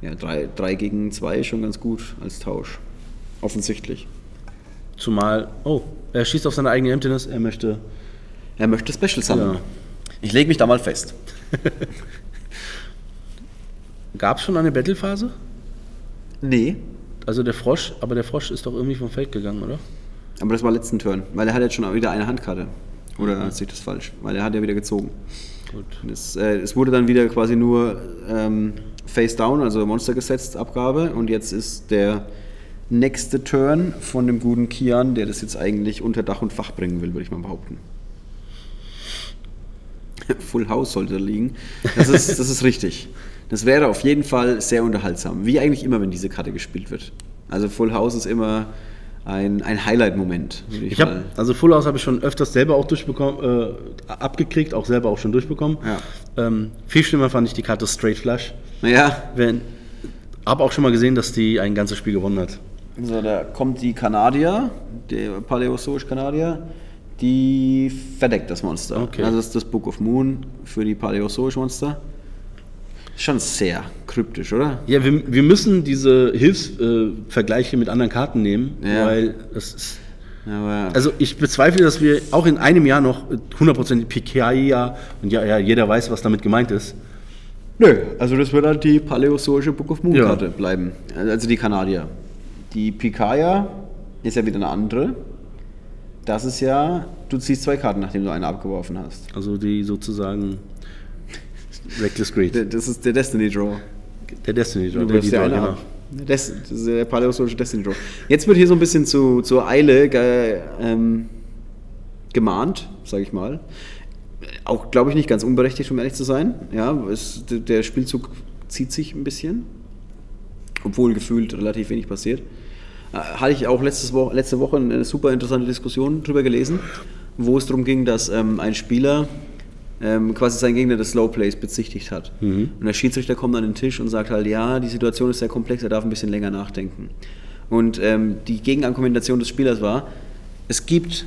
Ja, 3 drei gegen 2 ist schon ganz gut als Tausch. Offensichtlich. Zumal, oh, er schießt auf seine eigene Emptiness, er möchte. Er möchte Special sammeln. Ja. Ich lege mich da mal fest. [laughs] Gab es schon eine Battle-Phase? Nee. Also der Frosch, aber der Frosch ist doch irgendwie vom Feld gegangen, oder? Aber das war letzten Turn, weil er hat jetzt schon wieder eine Handkarte. Oder sehe ich das falsch? Weil er hat ja wieder gezogen. Gut. Es, äh, es wurde dann wieder quasi nur ähm, Face Down, also Monster gesetzt, Abgabe. Und jetzt ist der nächste Turn von dem guten Kian, der das jetzt eigentlich unter Dach und Fach bringen will, würde ich mal behaupten. [laughs] Full House sollte da liegen. Das ist, das ist richtig. Das wäre auf jeden Fall sehr unterhaltsam. Wie eigentlich immer, wenn diese Karte gespielt wird. Also Full House ist immer ein, ein Highlight-Moment. Ich habe, mal- also Full House habe ich schon öfters selber auch durchbekommen, äh, abgekriegt, auch selber auch schon durchbekommen. Ja. Ähm, viel schlimmer fand ich die Karte Straight Flush. Naja, Wenn, habe auch schon mal gesehen, dass die ein ganzes Spiel gewonnen hat. So, da kommt die Kanadier, der Paläozoisch-Kanadier, die verdeckt das Monster. Okay. Also das ist das Book of Moon für die Paläozoisch-Monster. Schon sehr kryptisch, oder? Ja, wir, wir müssen diese Hilfsvergleiche äh, mit anderen Karten nehmen, Ja. weil das ist. Aber Also ich bezweifle, dass wir auch in einem Jahr noch 100% Pikaia und ja, ja, jeder weiß, was damit gemeint ist. nö, also das wird halt die paläozoische Book of Moon Ja. Karte bleiben. Also die Kanadier. Die Pikaya ist ja wieder eine andere. Das ist ja, du ziehst zwei Karten, nachdem du eine abgeworfen hast. Also die sozusagen Reckless Greed. Das ist der Destiny Draw. Der Destiny Draw, Du der wirfst ja Draw, eine genau. Des, der paläozoische Destiny Draw. Jetzt wird hier so ein bisschen zu, zur Eile ähm, gemahnt, sage ich mal. Auch, glaube ich, nicht ganz unberechtigt, um ehrlich zu sein. Ja, es, der Spielzug zieht sich ein bisschen, obwohl gefühlt relativ wenig passiert. Äh, Hatte ich auch letztes Wo letzte Woche eine super interessante Diskussion drüber gelesen, wo es darum ging, dass ähm, ein Spieler ähm, quasi seinen Gegner des Slow Plays bezichtigt hat. Und der Schiedsrichter kommt an den Tisch und sagt halt, ja, die Situation ist sehr komplex, er darf ein bisschen länger nachdenken. Und ähm, die Gegenargumentation des Spielers war, es gibt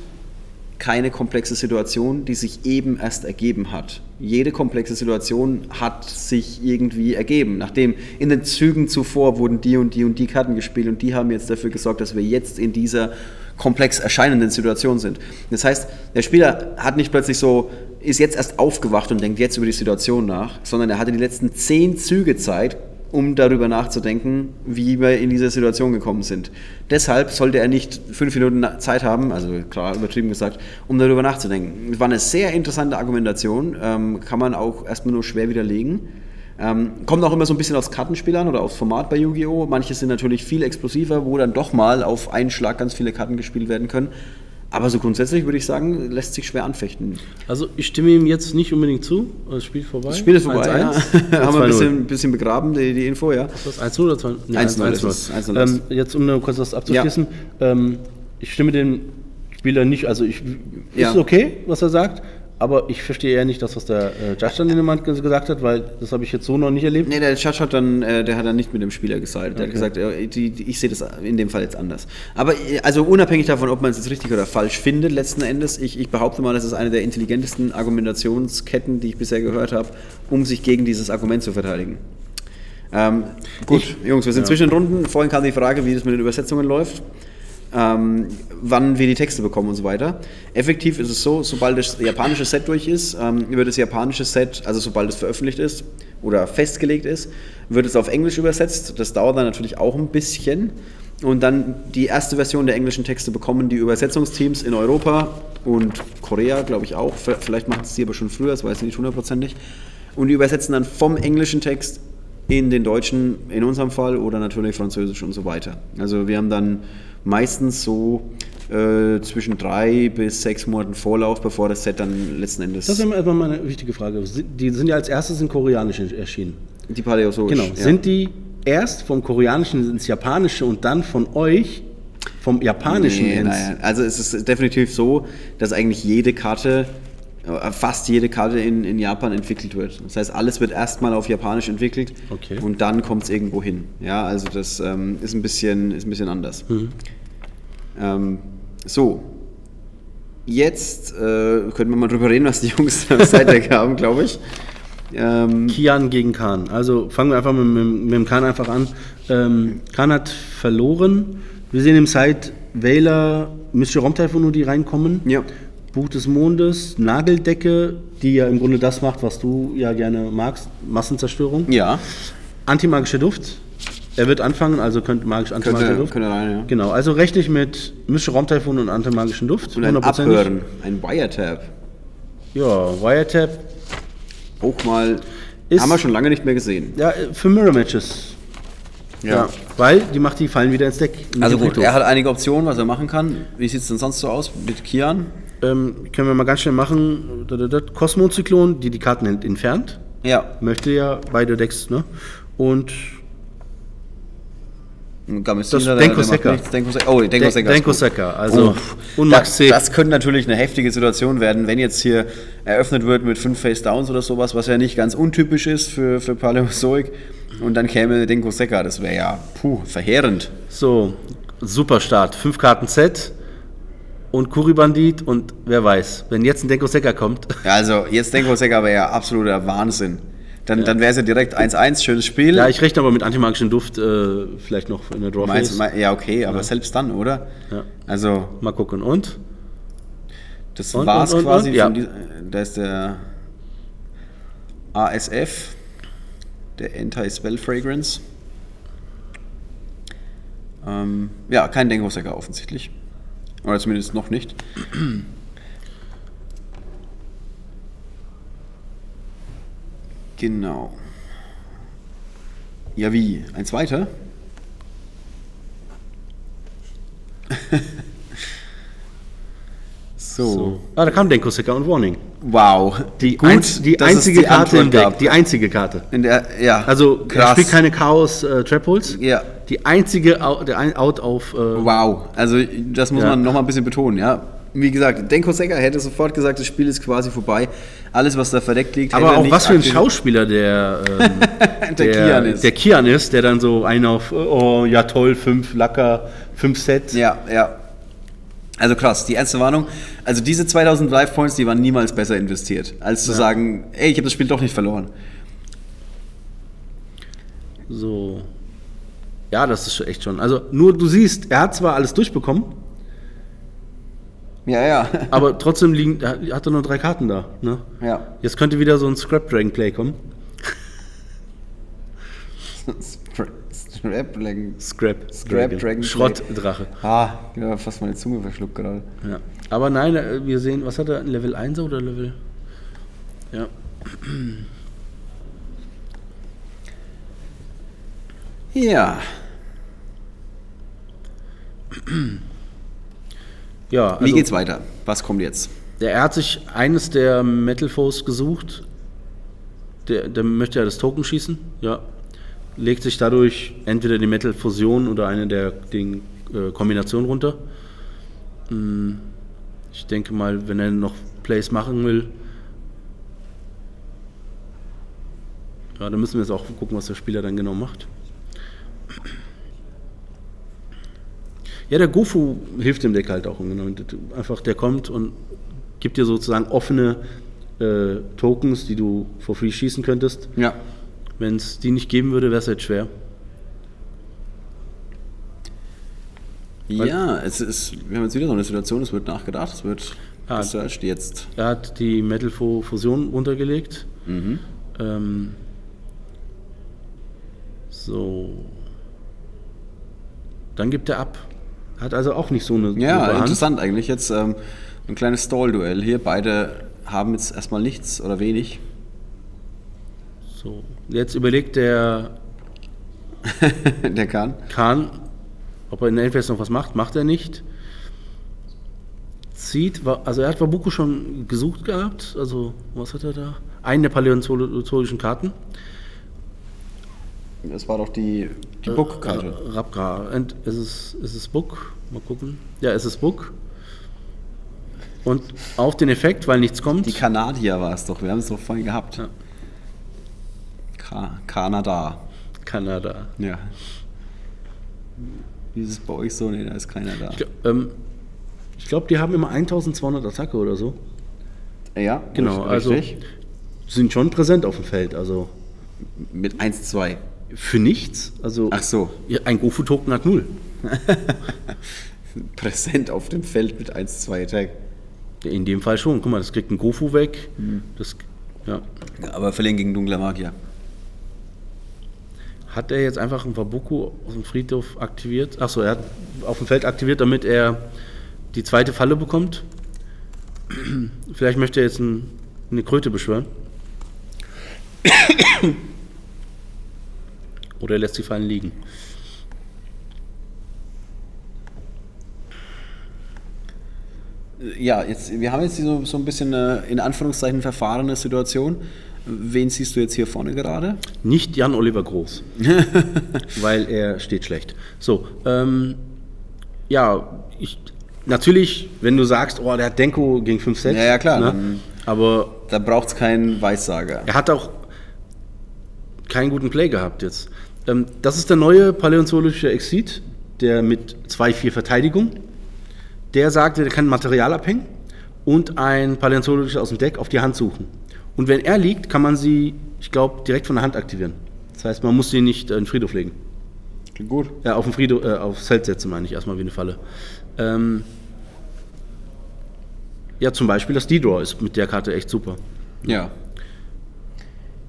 keine komplexe Situation, die sich eben erst ergeben hat. Jede komplexe Situation hat sich irgendwie ergeben. Nachdem in den Zügen zuvor wurden die und die und die Karten gespielt und die haben jetzt dafür gesorgt, dass wir jetzt in dieser komplex erscheinenden Situation sind. Das heißt, der Spieler hat nicht plötzlich so, ist jetzt erst aufgewacht und denkt jetzt über die Situation nach, sondern er hatte die letzten zehn Züge Zeit, um darüber nachzudenken, wie wir in diese Situation gekommen sind. Deshalb sollte er nicht fünf Minuten Zeit haben, also klar übertrieben gesagt, um darüber nachzudenken. Es war eine sehr interessante Argumentation, ähm, kann man auch erstmal nur schwer widerlegen. Ähm, kommt auch immer so ein bisschen aufs Kartenspiel an oder aufs Format bei Yu-Gi-Oh! Manche sind natürlich viel explosiver, wo dann doch mal auf einen Schlag ganz viele Karten gespielt werden können. Aber so grundsätzlich würde ich sagen, lässt sich schwer anfechten. Also ich stimme ihm jetzt nicht unbedingt zu. Das Spiel ist vorbei. Das Spiel ist vorbei, 1-1. ja. [laughs] Haben wir ein bisschen, bisschen begraben, die, die Info, ja. Ist das 1-0 oder 2 nee, 1-0 1-0. ist es, 1-0 Ähm, jetzt, um kurz das abzuschließen. Ähm, ich stimme dem Spieler nicht, also ich, Ja. ist okay, was er sagt, aber ich verstehe eher nicht das, was der äh, Judge dann in dem Moment gesagt hat, weil das habe ich jetzt so noch nicht erlebt. Nee, der Judge hat dann, äh, der hat dann nicht mit dem Spieler gesided. Der hat gesagt, äh, die, die, ich sehe das in dem Fall jetzt anders. Aber äh, also unabhängig davon, ob man es jetzt richtig oder falsch findet, letzten Endes, ich, ich behaupte mal, das ist eine der intelligentesten Argumentationsketten, die ich bisher gehört habe, um sich gegen dieses Argument zu verteidigen. Ähm, gut, Jungs, wir sind zwischen den Runden. Vorhin kam die Frage, wie das mit den Übersetzungen läuft. Ähm, wann wir die Texte bekommen und so weiter. Effektiv ist es so, sobald das japanische Set durch ist, ähm, wird das japanische Set, also sobald es veröffentlicht ist oder festgelegt ist, wird es auf Englisch übersetzt. Das dauert dann natürlich auch ein bisschen. Und dann die erste Version der englischen Texte bekommen die Übersetzungsteams in Europa und Korea, glaube ich auch. Vielleicht machen es die aber schon früher, das weiß ich nicht hundertprozentig. Und die übersetzen dann vom englischen Text in den deutschen, in unserem Fall, oder natürlich französisch und so weiter. Also wir haben dann meistens so äh, zwischen drei bis sechs Monaten Vorlauf, bevor das Set dann letzten Endes Das ist immer erstmal meine wichtige Frage. Die sind ja als erstes in Koreanisch erschienen. die Paläozoisch. Genau. ja. Sind die erst vom Koreanischen ins Japanische und dann von euch vom Japanischen Nee, ins. naja. Also es ist definitiv so, dass eigentlich jede Karte, fast jede Karte in, in Japan entwickelt wird. Das heißt, alles wird erstmal auf Japanisch entwickelt Okay. und dann kommt es irgendwo hin. Ja, also das ähm, ist, ein bisschen, ist ein bisschen anders. Mhm. Ähm, so. Jetzt äh, können wir mal drüber reden, was die Jungs am Side-Deck [laughs] haben, glaube ich. Ähm, Kian gegen Khan. Also fangen wir einfach mit, mit, mit dem Khan einfach an. Ähm, Khan hat verloren. Wir sehen im Side Wähler, Mr. Raumtyphoon, die reinkommen. ja. Buch des Mondes, Nageldecke, die ja im Grunde das macht, was du ja gerne magst, Massenzerstörung. Ja. Antimagischer Duft. Er wird anfangen, also könnte magisch antimagischer Könnte, Duft. könnte rein, ja. Genau, also rechte ich mit. Raumtyphoon und antimagischen Duft. Und ein hundertprozentig. Abhören, ein Wiretap. Ja, Wiretap. Auch mal, Ist- haben wir schon lange nicht mehr gesehen. Ja, für Mirror Matches. Ja. Weil die macht die fallen wieder ins Deck. in Also gut, Friedhof. er hat einige Optionen, was er machen kann. Wie sieht es denn sonst so aus mit Kian? Ähm, können wir mal ganz schnell machen. Kosmozyklon, die die Karten ent- entfernt. Ja, Möchte ja beide Decks, ne? Und Gamestina, Das Denko Secker. Denko Secker. Oh, Denko De- Secker. Denko. Secker, also- Uff. und Max das, könnte natürlich eine heftige Situation werden, wenn jetzt hier eröffnet wird mit fünf Face Downs oder sowas, was ja nicht ganz untypisch ist für, für Paläozoik. Und dann käme Denko Secker. Das wäre ja puh, verheerend. so, super Start. Fünf Karten Set und Kuribandit und wer weiß, wenn jetzt ein Denko Secker kommt. Ja, also jetzt Denko Secker wäre ja absoluter Wahnsinn. Dann, dann wäre es ja direkt 1-1, schönes Spiel. Ja, ich rechne aber mit antimagischen Duft äh, vielleicht noch in der Draw Meinst, ja, okay, aber selbst dann, oder? Ja. Also, Mal gucken. Und? das und, und, quasi. und? Ja. Von die, da ist der ASF, der Anti-Spell Fragrance. Ähm, ja, kein Denko-Sacker offensichtlich. Oder zumindest noch nicht. Genau. Ja, wie? Ein zweiter? So. So. Ah, da kam Denko Secker und Warning. Wow. Die, Gut, einz, die einzige die Karte im Deck. gab. Die einzige Karte. Der, ja. Also er krass. spielt keine Chaos äh, Trap Holes. Ja. Die einzige der ein Out auf. Äh, Wow. Also das muss Ja. man noch mal ein bisschen betonen, ja. Wie gesagt, Denko Secker hätte sofort gesagt, das Spiel ist quasi vorbei. Alles, was da verdeckt liegt, aber er auch was für ein Schauspieler der, ähm, [laughs] Der Kian ist. Der Kian ist, der dann so einen auf, oh ja toll, fünf Lacker, fünf Set. Ja, ja. Also krass, die erste Warnung. Also diese 2000 Life Points, die waren niemals besser investiert, als zu sagen, ey, ich habe das Spiel doch nicht verloren. So. Ja, das ist schon echt schon. Also nur du siehst, er hat zwar alles durchbekommen, Ja, ja. [laughs] aber trotzdem liegen, hat er nur drei Karten da. Ne? ja. Jetzt könnte wieder so ein Scrap Dragon Play kommen. [laughs] Strapling. Scrap. Scrap Dragon. Schrottdrache. Ah, genau, fast meine Zunge verschluckt gerade. Ja. Aber nein, äh, wir sehen, was hat er? Level 1 oder Level? Ja. Ja. Ja, Wie also geht's weiter? Was kommt jetzt? der, er hat sich eines der Metal Foes gesucht. Der, der möchte ja das Token schießen. Ja. Legt sich dadurch entweder die Metal Fusion oder eine der den, äh, Kombinationen runter. Hm, Ich denke mal, wenn er noch Plays machen will. Ja, dann müssen wir jetzt auch gucken, was der Spieler dann genau macht. Ja, der Gofu hilft dem Deck halt auch. Einfach, der kommt und gibt dir sozusagen offene äh, Tokens, die du for free schießen könntest. Ja. Wenn es die nicht geben würde, wäre es jetzt schwer. Ja, es ist, wir haben jetzt wieder so eine Situation, es wird nachgedacht, es wird Ah. researched jetzt. Er hat die Metal Fo- Fusion runtergelegt. Mhm. Ähm, so. Dann gibt er ab. Hat also auch nicht so eine Ja, interessant eigentlich. Jetzt ähm, ein kleines Stall-Duell hier. Beide haben jetzt erstmal nichts oder wenig. So. Jetzt überlegt der [laughs] Der kann. Kahn, ob er in der Endphase noch was macht. Macht er nicht. Zieht, also er hat Wabuku schon gesucht gehabt. Also, was hat er da? Eine der paläontologischen Karten. Das war doch die, die Book-Karte. Äh, Rabgra. Und ist es, ist es Book? Mal gucken. Ja, es ist Book. Und auf den Effekt, weil nichts kommt. Die Kanadier war es doch. Wir haben es doch vorhin gehabt. Ja. Ka Kanada. Kanada. Ja. Wie ist es bei euch so? Nee, da ist keiner da. Ich glaube, ähm, glaub, die haben immer 1200 Attacke oder so. Ja, Genau, also richtig. sind schon präsent auf dem Feld. Also Mit 1, 2. für nichts. Also Ach so. Ein Gofu-Token hat null. [laughs] Präsent auf dem Feld mit 1, 2 Attack. In dem Fall schon. Guck mal, das kriegt ein Gofu weg. Mhm. Das, ja. Ja, aber verlieren gegen dunkler Magier. Hat er jetzt einfach einen Wabuku aus dem Friedhof aktiviert? Achso, er hat auf dem Feld aktiviert, damit er die zweite Falle bekommt. [clears throat] Vielleicht möchte er jetzt ein, eine Kröte beschwören. [coughs] Oder er lässt die Fallen liegen. Ja, jetzt, wir haben jetzt so, so ein bisschen eine, in Anführungszeichen verfahrene Situation. Wen siehst du jetzt hier vorne gerade? Nicht Jan Oliver Groß, [laughs] weil er steht schlecht. So, ähm, ja, ich, natürlich, wenn du sagst, oh, der hat Denko gegen 5 Sets. Ja, ja, klar, Ne? Aber Da braucht es keinen Weissager. er hat auch keinen guten Play gehabt jetzt. Ähm, das ist der neue paläontologische Exit, der mit 2-4 Verteidigung. Der sagt, er kann Material abhängen und ein paläontologischer aus dem Deck auf die Hand suchen. Und wenn er liegt, kann man sie, ich glaube, direkt von der Hand aktivieren. Das heißt, man muss sie nicht äh, in den Friedhof legen. Klingt gut. Ja, auf den Friedhof, äh, aufs Feld setzen, meine ich, erstmal wie eine Falle. Ähm, ja, zum Beispiel das D-Draw ist mit der Karte echt super. Ja.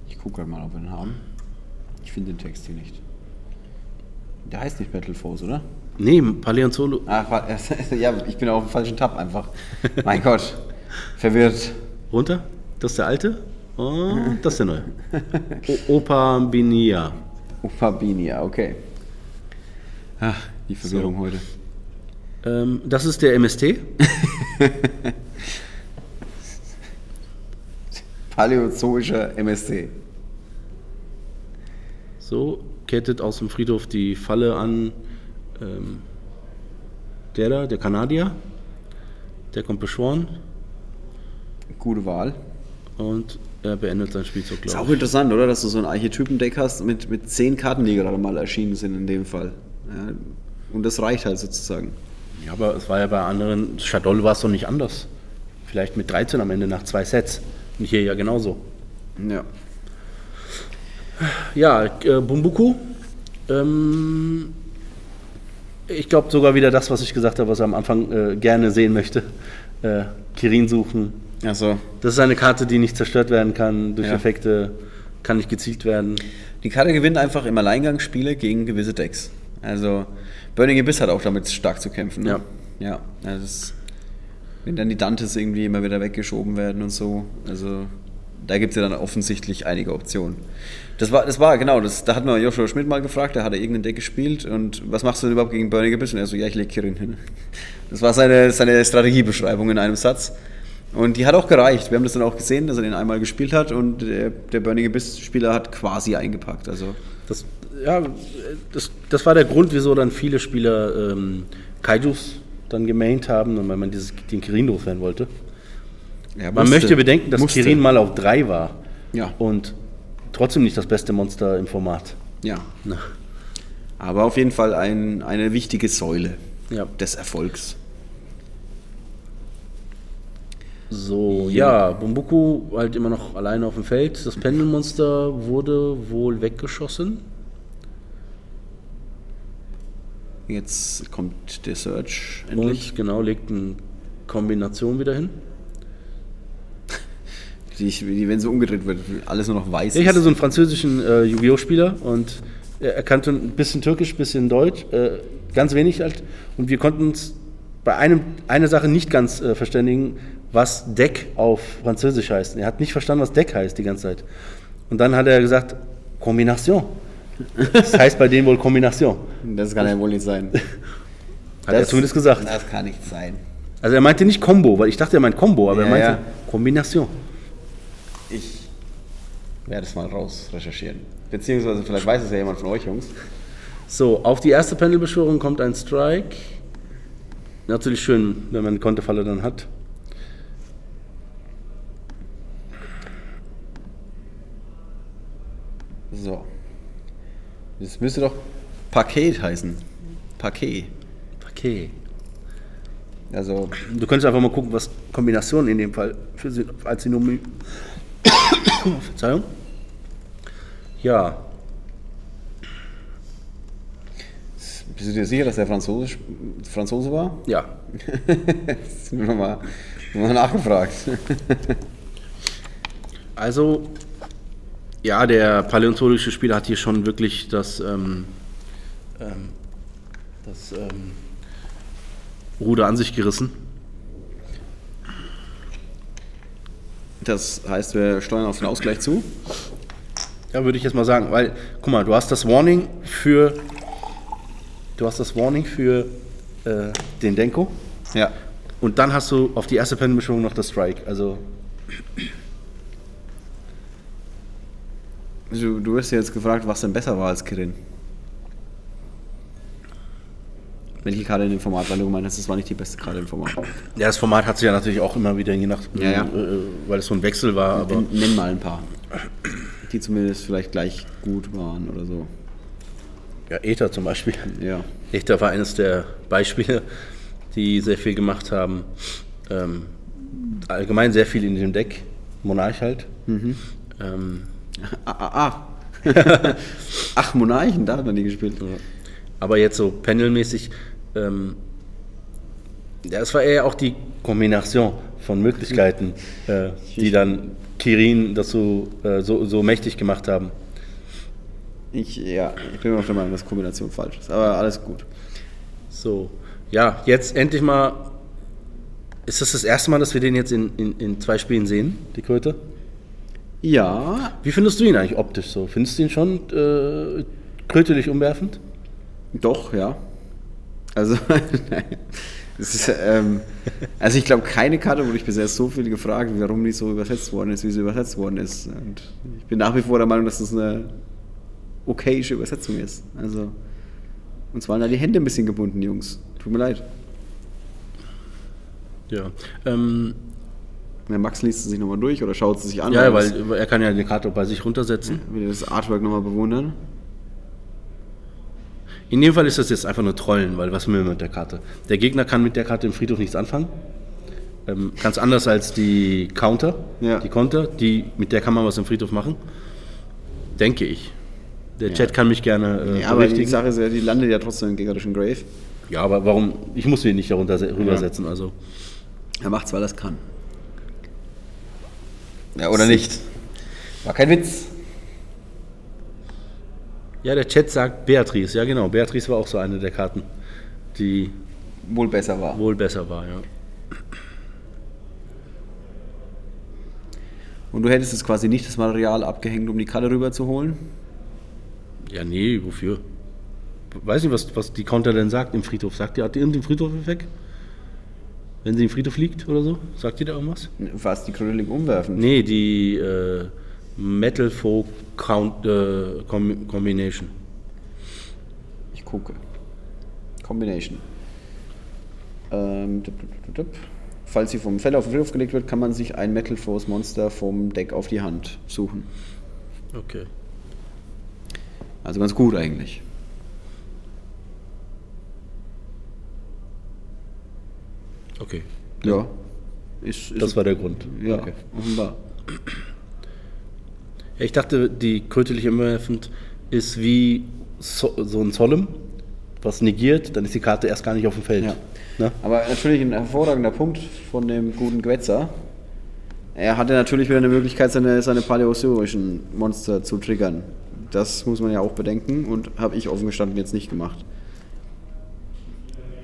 Ich gucke gerade mal, ob wir den haben. Ich finde den Text hier nicht. Der heißt nicht Battle Force, oder? Nee, Paläontolo Ach, [laughs] ja, ich bin auf dem falschen Tab einfach. Mein Gott. Verwirrt. runter. Das ist der alte. Und das ist der neue. O Opa Binia. Upabinia, okay. Ach, die Verwirrung heute. Ähm, das ist der MST. [laughs] Paläozoischer MSC. So, kettet aus dem Friedhof die Falle an. Ähm, der da, der Kanadier. Der kommt beschworen. Gute Wahl. Und er beendet sein Spielzug, Ist glaube auch ich. interessant, oder? Dass du so ein Archetypendeck hast mit, mit zehn Karten, die gerade mal erschienen sind in dem Fall. Ja, und das reicht halt sozusagen. Ja, aber es war ja bei anderen, Schadol war es doch nicht anders. Vielleicht mit 13 am Ende nach zwei Sets. Und hier ja genauso. Ja. Ja, äh, Bumbuku. Ähm, ich glaube sogar wieder das, was ich gesagt habe, was er am Anfang äh, gerne sehen möchte. Äh, Kirin suchen. Also, Das ist eine Karte, die nicht zerstört werden kann durch Ja. Effekte, kann nicht gezielt werden. die Karte gewinnt einfach im Alleingang Spiele gegen gewisse Decks. Also, Burning Abyss hat auch damit stark zu kämpfen. Ne? Ja. Ja. Also das, wenn dann die Dantes irgendwie immer wieder weggeschoben werden und so. Also, da gibt es ja dann offensichtlich einige Optionen. Das war, das war genau, das, da hat man Joshua Schmidt mal gefragt, da hat er irgendein Deck gespielt und was machst du denn überhaupt gegen Burning Abyss? Und er so, ja, ich leg Kirin hin. Das war seine, seine Strategiebeschreibung in einem Satz. Und die hat auch gereicht. Wir haben das dann auch gesehen, dass er den einmal gespielt hat und der, der Burning Abyss-Spieler hat quasi eingepackt. Also, Das, ja, das, das war der Grund, wieso dann viele Spieler ähm, Kaijus dann gemaint haben und weil man dieses, den Kirin loswerden wollte. ja, Man musste. möchte bedenken, dass Musste. Kirin mal auf 3 war Ja. und trotzdem nicht das beste Monster im Format. Ja. Na, Aber auf jeden Fall ein, eine wichtige Säule Ja. des Erfolgs. So, ja, Bumbuku halt immer noch alleine auf dem Feld. Das Pendelmonster wurde wohl weggeschossen. Jetzt kommt der Search endlich. Und genau, legt eine Kombination wieder hin. [laughs] Die, die, wenn so umgedreht wird, alles nur noch weiß Ich ist. hatte so einen französischen äh, Yu-Gi-Oh! Spieler und er er kannte ein bisschen Türkisch, ein bisschen Deutsch, äh, ganz wenig halt. Und wir konnten uns bei einem, einer Sache nicht ganz äh, verständigen, was Deck auf Französisch heißt. Er hat nicht verstanden, was Deck heißt die ganze Zeit. Und dann hat er gesagt, Kombination. Das heißt bei denen wohl Kombination. Das kann ja wohl nicht sein. [laughs] Hat er zumindest gesagt. Das kann nicht sein. Also er meinte nicht Combo, weil ich dachte, er meint Combo, aber Ja, er meinte ja. Kombination. Ich werde es mal raus recherchieren. Beziehungsweise vielleicht weiß es ja jemand von euch, Jungs. So, auf die erste Pendelbeschwörung kommt ein Strike. Natürlich schön, wenn man eine Konterfalle dann hat. So. Das müsste doch Paket heißen. Paket. Okay. Also, Du könntest einfach mal gucken, was Kombinationen in dem Fall für als Synonym. [coughs] Verzeihung. Ja, bist du dir sicher, dass der Franzose, Franzose war? ja. [laughs] Das ist nur nochmal noch mal nachgefragt. Also, ja, der paläontologische Spieler hat hier schon wirklich das, ähm, ähm, das ähm, Ruder an sich gerissen. Das heißt, wir steuern auf den Ausgleich zu. Ja, würde ich jetzt mal sagen, weil, guck mal, du hast das Warning für, du hast das Warning für äh, den Denko Ja. und dann hast du auf die erste Pendelbeschwörung noch das Strike. Also, Du, du wirst ja jetzt gefragt, was denn besser war als Kirin. Welche Karte in dem Format, weil du gemeint hast, das war nicht die beste Karte im Format. ja, das Format hat sich ja natürlich auch immer wieder je nach, Ja, ja. Äh, weil es so ein Wechsel war, aber Nenn, nenn mal ein paar. Die zumindest vielleicht gleich gut waren oder so. ja, Ether zum Beispiel. Ja. Ether war eines der Beispiele, die sehr viel gemacht haben. Ähm, allgemein sehr viel in dem Deck, Monarch halt. Mhm. Ähm, Ah, ah, ah. [laughs] Ach, Monarchen, da hat man die gespielt. Aber jetzt so pendelmäßig, ähm, ja, es war eher auch die Kombination von Möglichkeiten, [laughs] äh, die dann Kirin das so, äh, so, so mächtig gemacht haben. Ich, ja, ich bin mir auch der Meinung, dass Kombination falsch ist. Aber alles gut. So, ja, jetzt endlich mal. Ist das das erste Mal, dass wir den jetzt in, in, in zwei Spielen sehen, die Kröte? Ja, Wie findest du ihn eigentlich optisch so? Findest du ihn schon äh, krötelig umwerfend? doch, ja. Also, [laughs] ist, ähm, also ich glaube, keine Karte wurde ich bisher so viel gefragt, warum die so übersetzt worden ist, wie sie übersetzt worden ist. Und ich bin nach wie vor der Meinung, dass das eine okayische Übersetzung ist. Also, uns waren da die Hände ein bisschen gebunden, Jungs. Tut mir leid. Ja. Ähm, Der Max liest es sich nochmal durch oder schaut es sich an. ja, weil er kann ja die Karte bei sich runtersetzen. Will das Artwork nochmal bewundern? In dem Fall ist das jetzt einfach nur Trollen, weil was will man mit der Karte? Der Gegner kann mit der Karte im Friedhof nichts anfangen. Ähm, ganz anders als die Counter. Ja. Die Counter, die, mit der kann man was im Friedhof machen. Denke ich. Der Chat kann mich gerne äh, Ja, aber die. Sache ist ja, die landet ja trotzdem im gegnerischen Grave. Ja, aber warum? Ich muss ihn nicht darunter se- rübersetzen. Also. Er macht's, weil er es kann. Ja, oder nicht? War kein Witz. Ja, der Chat sagt Beatrice. Ja, genau. Beatrice war auch so eine der Karten, die Wohl besser war. wohl besser war. Ja. Und du hättest jetzt quasi nicht das Material abgehängt, um die Karte rüberzuholen? Ja, nee, wofür? Weiß nicht, was, was die Counter denn sagt im Friedhof. Sagt die, hat die irgendeinen Friedhof weg? Wenn sie im Friedhof liegt oder so? Sagt die da irgendwas? Was, die Kryrillik umwerfen? Nee, die äh, Metal Folk Count, äh, Com Combination. Ich gucke. Combination. Ähm, dup, dup, dup. Falls sie vom Fell auf den Friedhof gelegt wird, kann man sich ein Metal Force Monster vom Deck auf die Hand suchen. Okay. Also ganz gut eigentlich. Okay. Ja. Ist, ist Das war der Grund. ja, Okay. offenbar. Ja, ich dachte, die kröteliche Umwerfend ist wie so, so ein Solemn, was negiert, dann ist die Karte erst gar nicht auf dem Feld. Ja. Ne? Aber natürlich ein hervorragender Punkt von dem guten Gwetzer. Er hatte natürlich wieder eine Möglichkeit, seine, seine paläosaurischen Monster zu triggern. Das muss man ja auch bedenken und habe ich offen gestanden jetzt nicht gemacht.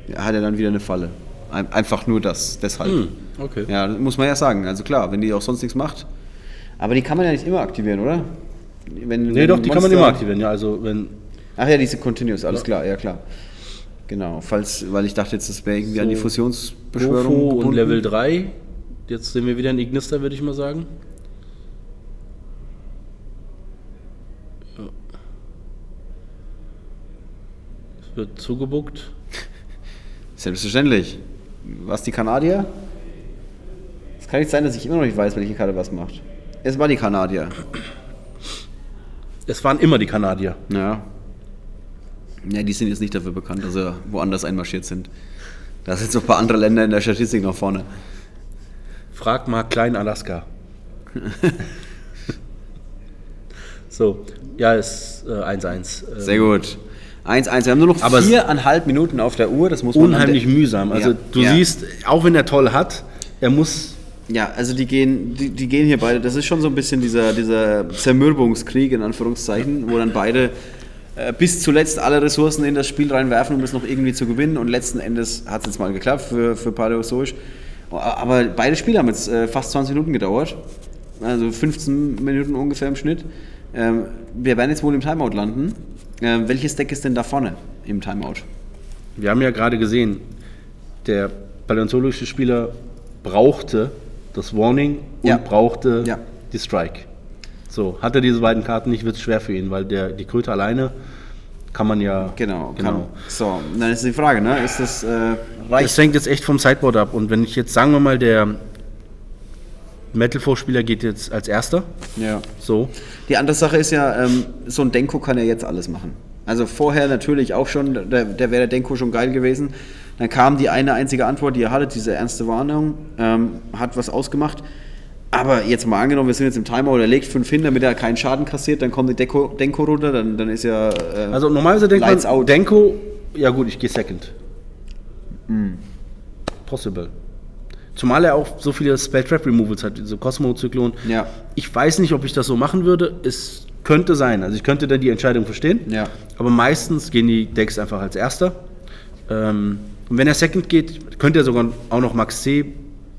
Er hatte dann wieder eine Falle. Ein, einfach nur das, deshalb. Hm, okay. Ja, das muss man ja sagen. Also klar, wenn die auch sonst nichts macht. Aber die kann man ja nicht immer aktivieren, oder? Wenn, Nee, wenn doch, die kann man Monster- immer aktivieren. Ja, also wenn Ach ja, diese Continuous, alles klar, ja klar. Genau, falls, weil ich dachte jetzt, das wäre irgendwie an die So, Fusionsbeschwörung und gebunden. Level 3, jetzt sind wir wieder in Ignister, würde ich mal sagen. Ja. Es wird zugebuckt. [laughs] Selbstverständlich. Was die Kanadier? Es kann nicht sein, dass ich immer noch nicht weiß, welche Karte was macht. Es war die Kanadier. Es waren immer die Kanadier. Ja. Ja, die sind jetzt nicht dafür bekannt, dass sie woanders einmarschiert sind. Da sind so ein paar andere Länder in der Statistik noch vorne. Frag mal Klein Alaska. [laughs] so, ja, ist äh, 1-1. Ähm, Sehr gut. 1-1. Wir haben nur noch Aber viereinhalb Minuten auf der Uhr. Das muss man an Unheimlich mühsam. Also Ja, du ja. siehst, auch wenn er toll hat, er muss Ja, also die gehen, die, die gehen hier beide, das ist schon so ein bisschen dieser, dieser Zermürbungskrieg in Anführungszeichen, wo dann beide äh, bis zuletzt alle Ressourcen in das Spiel reinwerfen, um es noch irgendwie zu gewinnen und letzten Endes hat es jetzt mal geklappt für, für Paleozoisch. Aber beide Spiele haben jetzt äh, fast 20 Minuten gedauert, also 15 Minuten ungefähr im Schnitt. Ähm, wir werden jetzt wohl im Timeout landen. Ähm, welches Deck ist denn da vorne im Timeout? Wir haben ja gerade gesehen, der paläontologische Spieler brauchte das Warning und Ja. brauchte Ja. die Strike. So, hat er diese beiden Karten nicht, wird es schwer für ihn, weil der, die Kröte alleine kann man ja. Genau, genau. Kann, so, dann ist die Frage, ne? Ist das äh, reicht? hängt jetzt echt vom Sideboard ab. Und wenn ich jetzt, sagen wir mal, der Metal-Spieler geht jetzt als erster, Ja. so, Die andere Sache ist ja, ähm, so ein Denko kann ja jetzt alles machen. Also vorher natürlich auch schon, der, der wäre der Denko schon geil gewesen. Dann kam die eine einzige Antwort, die er hatte, diese ernste Warnung, ähm, hat was ausgemacht. Aber jetzt mal angenommen, wir sind jetzt im Timer er legt fünf hin, damit er keinen Schaden kassiert, dann kommt die Deko, Denko runter, dann, dann ist ja. Äh, Also normalerweise denkt man, out. Denko, ja gut, ich gehe Second. Hm. Possible. Zumal er auch so viele Spell Trap Removals hat, so Cosmo-Zyklon. Ja. Ich weiß nicht, ob ich das so machen würde. Es könnte sein. Also ich könnte da die Entscheidung verstehen. Ja. Aber meistens gehen die Decks einfach als erster. Ähm, und wenn er Second geht, könnte er sogar auch noch Max C.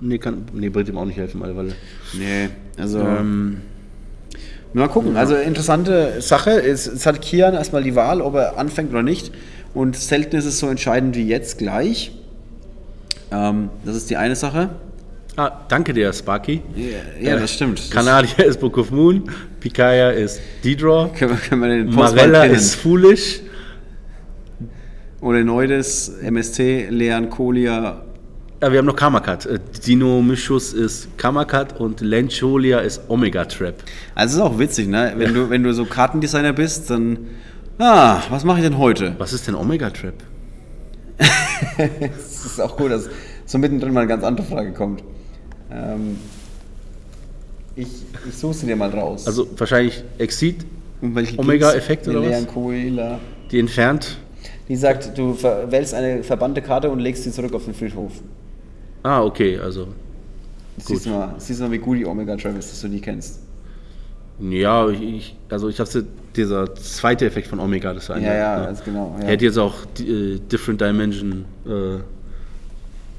Nee, kann, nee, bringt ihm auch nicht helfen, weil, Nee, also. ähm, Mal gucken. Also interessante Sache. Es, es hat Kian erstmal die Wahl, ob er anfängt oder nicht. Und selten ist es so entscheidend wie jetzt gleich. Ähm, das ist die eine Sache. ah, danke dir, Sparky. Ja, das stimmt. Das Kanadier ist Book of Moon, Picaya ist D-Draw, [laughs] können, wir, können wir den Postmann Marella ist Foolish. Olenoides, MSC, Leon Kolia. Ja, wir haben noch Kamakat. Äh, Dino Mischus ist Kamakat und Lencholia ist Omega Trap. Also es ist auch witzig, ne? Wenn, du, wenn du so Kartendesigner bist, dann Ah, was mache ich denn heute? Was ist denn Omega Trap? [laughs] Es ist auch gut, dass so mittendrin mal eine ganz andere Frage kommt. Ähm, ich ich suche sie dir mal raus. Also wahrscheinlich welche Omega-Effekt oder was? Coela. die entfernt. Die sagt, du wählst eine verbannte Karte und legst sie zurück auf den Friedhof. Ah, okay, also. Siehst du, mal, siehst du mal, wie gut die Omega Trap ist, dass du die kennst. Ja, ich, also ich habe dieser zweite Effekt von Omega, das war Ja, ja, ganz genau. Ja. Hätte jetzt auch die, äh, Different Dimension äh,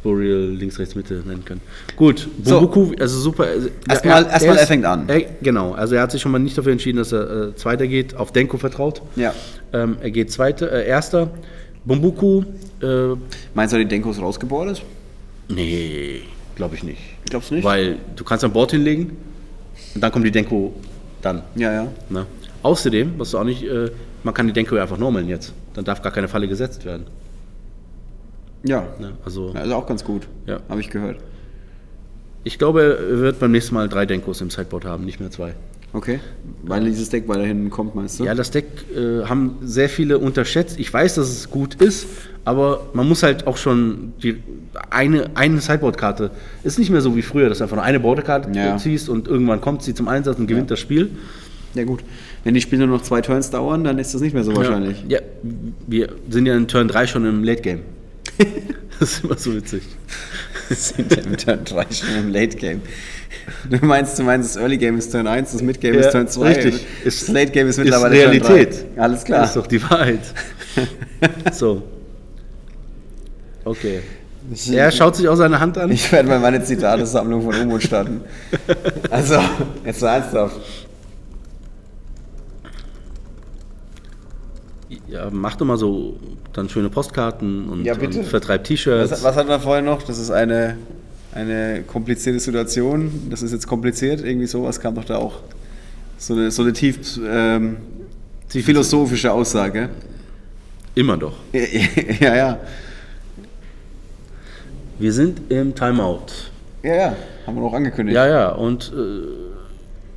Boreal links, rechts, Mitte nennen können. Gut, So. Bumbuku, also super. Also, Erstmal- er- erstmal er er ist- fängt an. Er, genau, also er hat sich schon mal nicht dafür entschieden, dass er äh, Zweiter geht, auf Denko vertraut. Ja. Ähm, er geht Zweiter, äh, Erster. Bumbuku, äh, Meinst du, die Denkos rausgebohrt ist? nee, glaube ich nicht. Glaubst du nicht? Weil du kannst ein Board hinlegen und dann kommt die Denko dann. Ja, ja. Ne? Außerdem, was du auch nicht, äh, man kann die Denko einfach normalen jetzt. Dann darf gar keine Falle gesetzt werden. Ja. Ne? Also ja. Also auch ganz gut. Ja. Habe ich gehört. ich glaube, er wird beim nächsten Mal drei Denkos im Sideboard haben, nicht mehr zwei. Okay. Weil dieses Deck weiterhin kommt, meinst du? Ja, das Deck äh, haben sehr viele unterschätzt. Ich weiß, dass es gut ist, aber man muss halt auch schon die eine, eine Sideboard-Karte. Ist nicht mehr so wie früher, dass du einfach nur eine Borderkarte Ja. ziehst und irgendwann kommt sie zum Einsatz und gewinnt das Spiel. Ja, gut. Wenn die Spiele nur noch zwei Turns dauern, dann ist das nicht mehr so wahrscheinlich. Ja, wir sind ja in Turn 3 schon im Late Game. [laughs] das ist immer so witzig. sind ja im Turn 3 schon im Late Game. Du meinst, du meinst, das Early Game ist Turn 1, das Mid Game Ja, ist Turn 2. richtig. Das Late Game ist Ist mittlerweile Realität. Turn 3. Alles klar. Das ist doch die Wahrheit. [laughs] so. Okay. Er schaut sich auch seine Hand an. Ich werde mal meine Zitate-Sammlung von Umut starten. Also, jetzt mal ernsthaft. Ja, mach doch mal so dann schöne Postkarten und, Ja, und vertreibt T-Shirts. Was, was hatten wir vorher noch? Das ist eine, eine komplizierte Situation. Das ist jetzt kompliziert. Irgendwie sowas kam doch da auch. So eine, so eine tief ähm, philosophische Aussage. Immer doch. [laughs] ja, ja. Wir sind im Timeout. Ja, ja. Haben wir noch angekündigt. Ja, ja, und äh,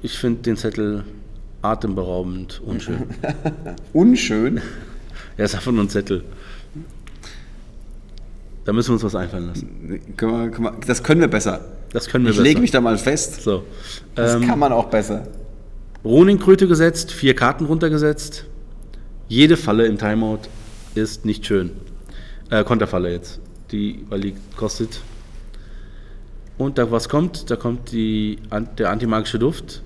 ich finde den Zettel atemberaubend unschön. [laughs] Unschön. [laughs] er ist einfach nur ein Zettel. Da müssen wir uns was einfallen lassen. Können wir, können wir, das können wir besser. Das können wir Ich besser. lege mich da mal fest. So. Das Ähm, kann man auch besser. Ronin-Kröte gesetzt, vier Karten runtergesetzt. Jede Falle im Timeout ist nicht schön. Äh, Konterfalle jetzt. Die, weil die kostet. Und da was kommt? Da kommt die, der antimagische Duft.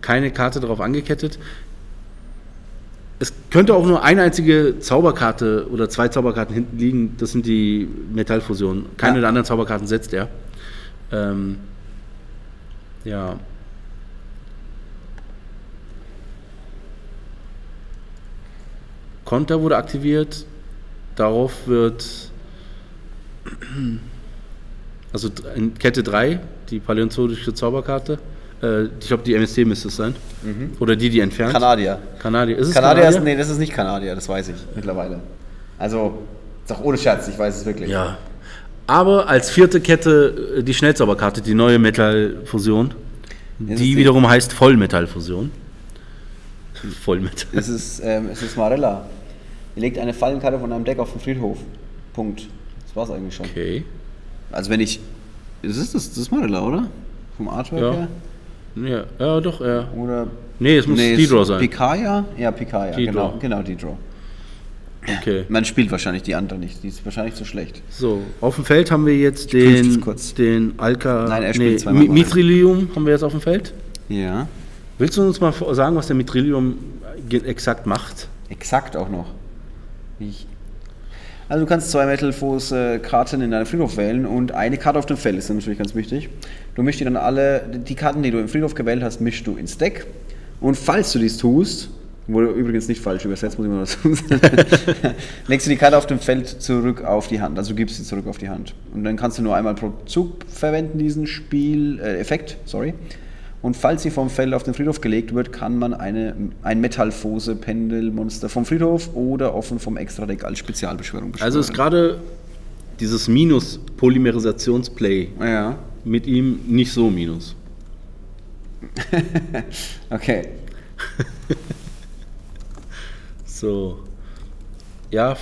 Keine Karte darauf angekettet. Es könnte auch nur eine einzige Zauberkarte oder zwei Zauberkarten hinten liegen. Das sind die Metallfusionen. Keine Ja. der anderen Zauberkarten setzt er. Ähm, ja. Konter wurde aktiviert. Darauf wird also in Kette 3, die paläontologische Zauberkarte. Äh, ich glaube, die MSC müsste es sein. Oder die, die entfernt. Kanadier. Kanadier. Ist es Kanadier, Kanadier? ist, nee, das ist nicht Kanadier, das weiß ich mittlerweile. Also, ist auch ohne Scherz, ich weiß es wirklich. Ja. Aber als vierte Kette äh, die Schnellzauberkarte, die neue Metallfusion. Die die- wiederum heißt Vollmetallfusion. Vollmetall. Es ist, ähm, es ist Marella. Ihr legt eine Fallenkarte von einem Deck auf den Friedhof. Punkt. Das war's eigentlich schon. Okay. Also wenn ich. Das ist das, das ist Marella, oder? Vom Artwork Ja. her? Ja, ja doch, ja. Oder. Nee, es muss D-Draw sein. Picaya? Ja, Picaya, genau. Genau, D-Draw. Okay. Man spielt wahrscheinlich die andere nicht. Die ist wahrscheinlich zu schlecht. So, auf dem Feld haben wir jetzt den, kurz. den Alka. Nein, er spielt zweimal Mi- mal. Mithrilium haben wir jetzt auf dem Feld. Ja. Willst du uns mal sagen, was der Mithrilium ge- exakt macht? Exakt auch noch. Ich. Also du kannst zwei Metal-Fuß-Karten in deinem Friedhof wählen und eine Karte auf dem Feld ist dann natürlich ganz wichtig. Du mischst die dann alle, die Karten, die du im Friedhof gewählt hast, mischst du ins Deck. Und falls du dies tust, wurde übrigens nicht falsch übersetzt, muss ich mal dazu sagen, [laughs] legst du die Karte auf dem Feld zurück auf die Hand. Also du gibst sie zurück auf die Hand. Und dann kannst du nur einmal pro Zug verwenden, diesen Spiel, äh, Effekt, sorry. Und falls sie vom Feld auf den Friedhof gelegt wird, kann man eine, ein Metallfose-Pendelmonster vom Friedhof oder offen vom Extradeck als Spezialbeschwörung beschwören. Also ist gerade dieses Minus-Polymerisationsplay Ja, mit ihm nicht so Minus. [laughs] okay. [laughs] So. Ja,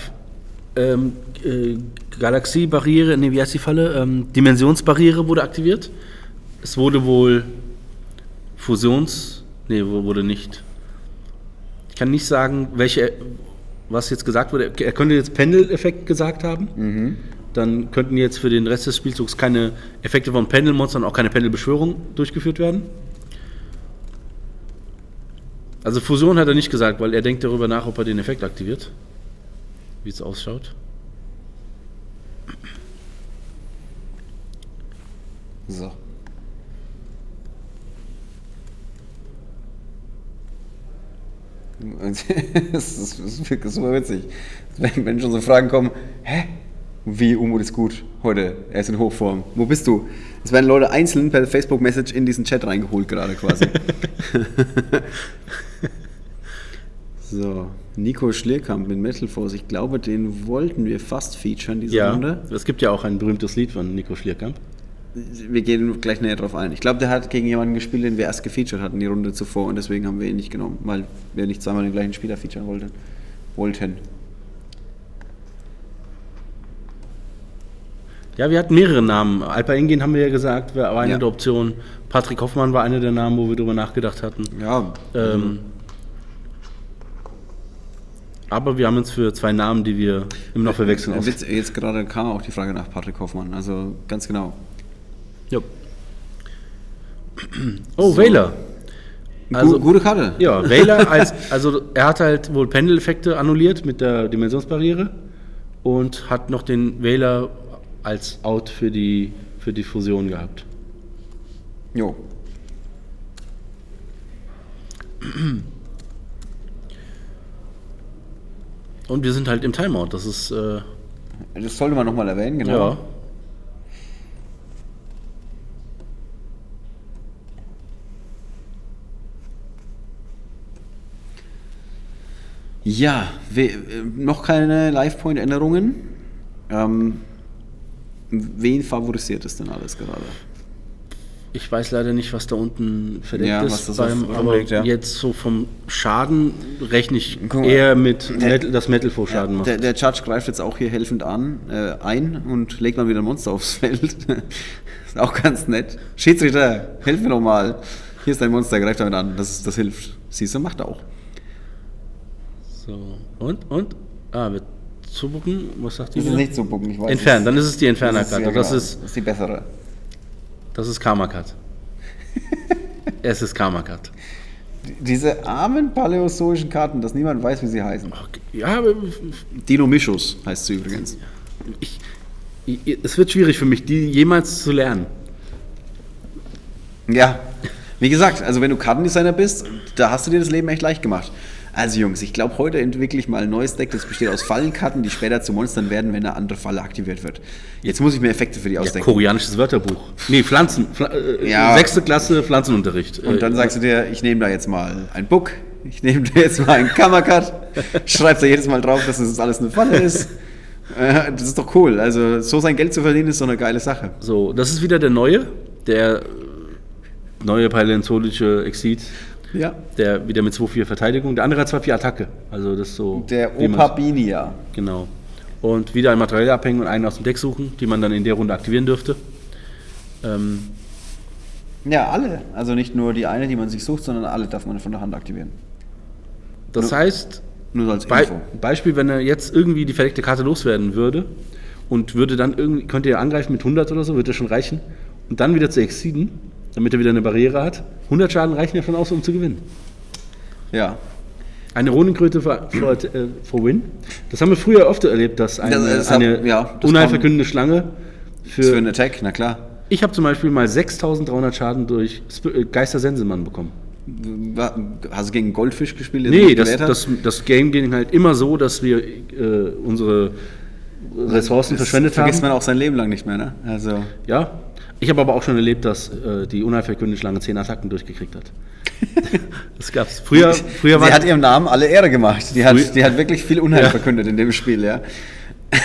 ähm, äh, Galaxiebarriere, nee, wie heißt die Falle? Ähm, Dimensionsbarriere wurde aktiviert. Es wurde wohl Fusions. Nee, wurde nicht. Ich kann nicht sagen, welche, was jetzt gesagt wurde. Er könnte jetzt Pendeleffekt gesagt haben. Dann könnten jetzt für den Rest des Spielzugs keine Effekte von Pendelmonstern, auch keine Pendelbeschwörung durchgeführt werden. Also Fusion hat er nicht gesagt, weil er denkt darüber nach, ob er den Effekt aktiviert. Wie es ausschaut. So. [laughs] Das ist, wirklich super witzig. Wenn schon so Fragen kommen, hä? Wie, Umut ist gut heute, er ist in Hochform. Wo bist du? Es werden Leute einzeln per Facebook-Message in diesen Chat reingeholt gerade quasi. [laughs] so, Nico Schlierkamp mit Metal Force. Ich glaube, den wollten wir fast featuren diese Ja, Runde. es gibt ja auch ein berühmtes Lied von Nico Schlierkamp. Wir gehen gleich näher drauf ein. Ich glaube, der hat gegen jemanden gespielt, den wir erst gefeatured hatten die Runde zuvor und deswegen haben wir ihn nicht genommen, weil wir nicht zweimal den gleichen Spieler featuren wollten. wollten. Ja, wir hatten mehrere Namen. Alpa Ingen haben wir ja gesagt, war eine Ja. der Optionen. Patrick Hoffmann war einer der Namen, wo wir drüber nachgedacht hatten. Ja, Ähm, aber wir haben uns für zwei Namen, die wir immer noch verwechseln, äh, aus. Witz, jetzt gerade kam auch die Frage nach Patrick Hoffmann, also ganz genau. Ja. [clears throat] Oh, Wähler. Gu gute Karte. Ja, Wähler [laughs] als, also er hat halt wohl Pendeleffekte annulliert mit der Dimensionsbarriere und hat noch den Wähler als Out für die, für die Fusion gehabt. Jo. Und wir sind halt im Timeout, das ist, äh, Das sollte man nochmal erwähnen, genau. ja. Ja, we, äh, noch keine Live-Point-Änderungen. Ähm, wen favorisiert es denn alles gerade? Ich weiß leider nicht, was da unten verdeckt Ja, ist, beim, aber ja. jetzt so vom Schaden rechne ich Guck eher mit Der- Metal, das Metal vor Schaden macht. Der, der Judge greift jetzt auch hier helfend an, äh, ein und legt mal wieder ein Monster aufs Feld. [laughs] ist auch ganz nett. Schiedsrichter, hilf mir doch mal. Hier ist dein Monster, greift damit an. Das, das hilft. Siehst du, macht auch. So, und, und? Ah, wird zubucken, was sagt die? Das ist nicht so bucken, ich weiß. Entfernen, dann ist es die Das Entfernerkarte. ja, Das, genau. ist, das ist die bessere. das ist Karma-Cut. [laughs] es ist Karma-Cut. Diese armen paläozoischen Karten, dass niemand weiß, wie sie heißen. Okay, Ja, Dinomischus heißt sie übrigens. ich, ich, es wird schwierig für mich, die jemals zu lernen. Ja, wie gesagt, also wenn du Kartendesigner bist, da hast du dir das Leben echt leicht gemacht. Also Jungs, ich glaube, heute entwickle ich mal ein neues Deck, das besteht aus Fallenkarten, die später zu Monstern werden, wenn eine andere Falle aktiviert wird. Jetzt muss ich mir Effekte für die Ja, ausdenken. koreanisches Wörterbuch. Nee, Pflanzen. Pfla äh, Ja. Sechste Klasse Pflanzenunterricht. Und dann Äh, sagst du dir, ich nehme da jetzt mal ein Book, ich nehme da jetzt mal einen Kammercut, [laughs] schreibst da jedes Mal drauf, dass das alles eine Falle ist. Äh, Das ist doch cool. Also so sein Geld zu verdienen, ist doch eine geile Sache. So, das ist wieder der neue, der neue paläontologische Exit, Ja. der wieder mit 2-4 Verteidigung, der andere hat 2-4 Attacke. Also das so. Der wie man's- Opabinia. Genau. Und wieder ein Material abhängen und einen aus dem Deck suchen, die man dann in der Runde aktivieren dürfte. Ähm, Ja, alle. Also nicht nur die eine, die man sich sucht, sondern alle darf man von der Hand aktivieren. das Nur- heißt, Nur so als Be Info. Beispiel, wenn er jetzt irgendwie die verdeckte Karte loswerden würde und würde dann irgendwie, könnte er angreifen mit 100 oder so, würde das schon reichen. Und dann wieder zu exceeden, damit er wieder eine Barriere hat. 100 Schaden reichen ja schon aus, um zu gewinnen. Ja. Eine Runenkröte für, für, äh, für Win. Das haben wir früher öfter erlebt, dass eine, Das- das hat- eine ja, das unheilverkündende Schlange für, für einen Attack, na klar. Ich habe zum Beispiel mal 6300 Schaden durch äh, Geister Sensemann bekommen. Hast du gegen Goldfisch gespielt? Nee, das, das, das Game ging halt immer so, dass wir äh, unsere Ressourcen Das verschwendet vergisst haben. man auch sein Leben lang nicht mehr, ne? Also, Ja. Ich habe aber auch schon erlebt, dass äh, die unheilverkündende Schlange 10 Attacken durchgekriegt hat. [laughs] das gab's. Früher, [laughs] früher war sie hat ihrem Namen alle Ehre gemacht. Die hat, die hat wirklich viel Unheil Ja. verkündet in dem Spiel, ja. [laughs]